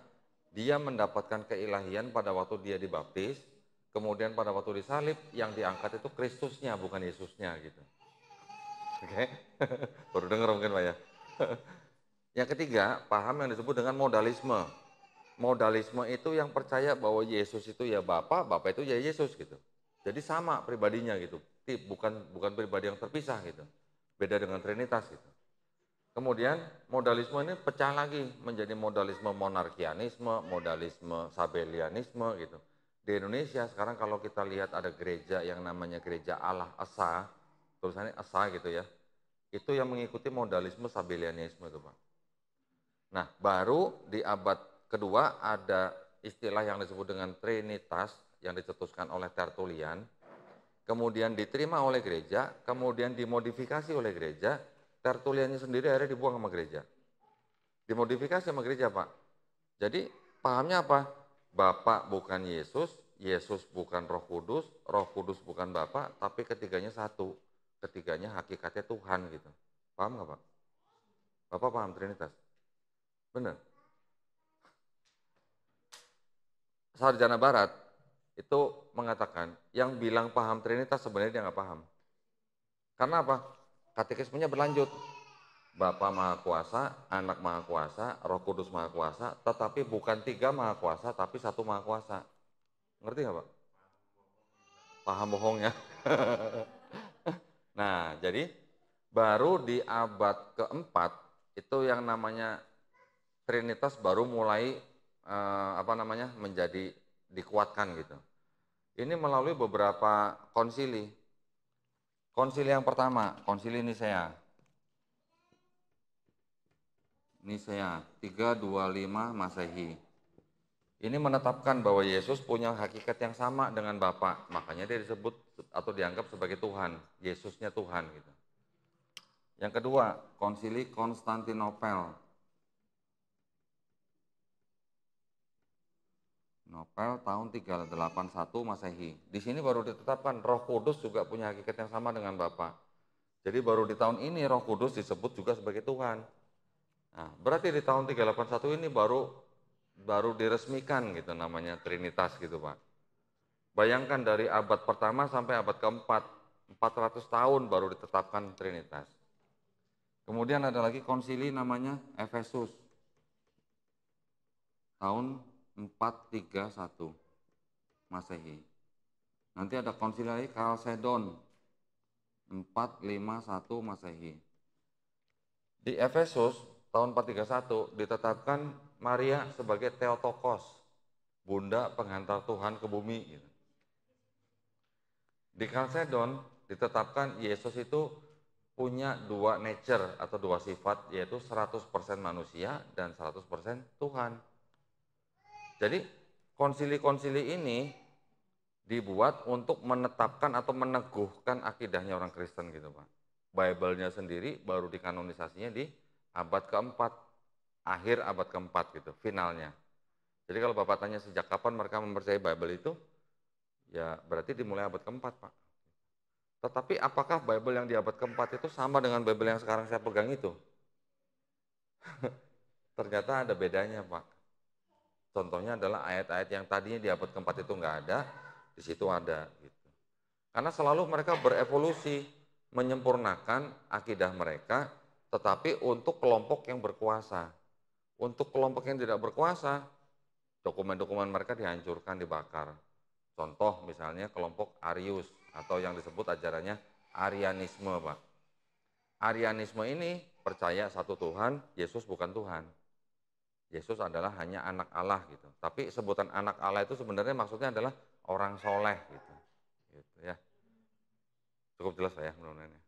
dia mendapatkan keilahian pada waktu dia dibaptis, kemudian pada waktu disalib yang diangkat itu Kristusnya bukan Yesusnya gitu. Oke, okay? baru dengar mungkin Pak ya. yang ketiga, paham yang disebut dengan modalisme. Modalisme itu yang percaya bahwa Yesus itu ya Bapa, Bapa itu ya Yesus gitu. Jadi sama pribadinya gitu, bukan bukan pribadi yang terpisah gitu. Beda dengan Trinitas gitu. Kemudian modalisme ini pecah lagi menjadi modalisme monarkianisme, modalisme sabelianisme gitu. Di Indonesia sekarang kalau kita lihat ada gereja yang namanya gereja Allah Esa, tulisannya Esa gitu ya. Itu yang mengikuti modalisme sabelianisme itu Pak. Nah baru di abad kedua ada istilah yang disebut dengan Trinitas yang dicetuskan oleh Tertullian, kemudian diterima oleh gereja, kemudian dimodifikasi oleh gereja, Tertuliannya sendiri akhirnya dibuang sama gereja. Dimodifikasi sama gereja, Pak. Jadi pahamnya apa? Bapak bukan Yesus, Yesus bukan Roh Kudus, Roh Kudus bukan Bapak, tapi ketiganya satu. Ketiganya hakikatnya Tuhan gitu. Paham nggak Pak? Bapak paham Trinitas? Benar. Sarjana Barat itu mengatakan yang bilang paham Trinitas sebenarnya dia nggak paham. Karena apa? Katekismenya berlanjut. Bapa Maha Kuasa, Anak Maha Kuasa, Roh Kudus Maha Kuasa, tetapi bukan tiga Maha Kuasa, tapi satu Maha Kuasa. Ngerti nggak Pak? Paham bohongnya. nah, jadi baru di abad keempat itu yang namanya Trinitas baru mulai eh, apa namanya menjadi dikuatkan gitu. Ini melalui beberapa konsili Konsili yang pertama, konsili Nisea. Nisea 325 Masehi. Ini menetapkan bahwa Yesus punya hakikat yang sama dengan Bapa, makanya dia disebut atau dianggap sebagai Tuhan, Yesusnya Tuhan gitu. Yang kedua, Konsili Konstantinopel Nopel tahun 381 Masehi. Di sini baru ditetapkan Roh Kudus juga punya hakikat yang sama dengan Bapa. Jadi baru di tahun ini Roh Kudus disebut juga sebagai Tuhan. Nah, berarti di tahun 381 ini baru baru diresmikan gitu namanya Trinitas gitu, Pak. Bayangkan dari abad pertama sampai abad keempat, 400 tahun baru ditetapkan Trinitas. Kemudian ada lagi konsili namanya Efesus. Tahun 431 Masehi. Nanti ada konsil lagi Kalsedon 451 Masehi. Di Efesus tahun 431 ditetapkan Maria sebagai Theotokos, bunda pengantar Tuhan ke bumi. Gitu. Di Kalsedon ditetapkan Yesus itu punya dua nature atau dua sifat yaitu 100% manusia dan 100% Tuhan. Jadi konsili-konsili ini dibuat untuk menetapkan atau meneguhkan akidahnya orang Kristen gitu Pak. Bible-nya sendiri baru dikanonisasinya di abad keempat, akhir abad keempat gitu, finalnya. Jadi kalau Bapak tanya sejak kapan mereka mempercayai Bible itu, ya berarti dimulai abad keempat Pak. Tetapi apakah Bible yang di abad keempat itu sama dengan Bible yang sekarang saya pegang itu? Ternyata ada bedanya Pak. Contohnya adalah ayat-ayat yang tadinya di abad keempat itu nggak ada, di situ ada. Gitu. Karena selalu mereka berevolusi, menyempurnakan akidah mereka, tetapi untuk kelompok yang berkuasa. Untuk kelompok yang tidak berkuasa, dokumen-dokumen mereka dihancurkan, dibakar. Contoh misalnya kelompok Arius atau yang disebut ajarannya Arianisme, Pak. Arianisme ini percaya satu Tuhan, Yesus bukan Tuhan. Yesus adalah hanya anak Allah gitu. Tapi sebutan anak Allah itu sebenarnya maksudnya adalah orang soleh gitu. gitu ya. Cukup jelas ya mudah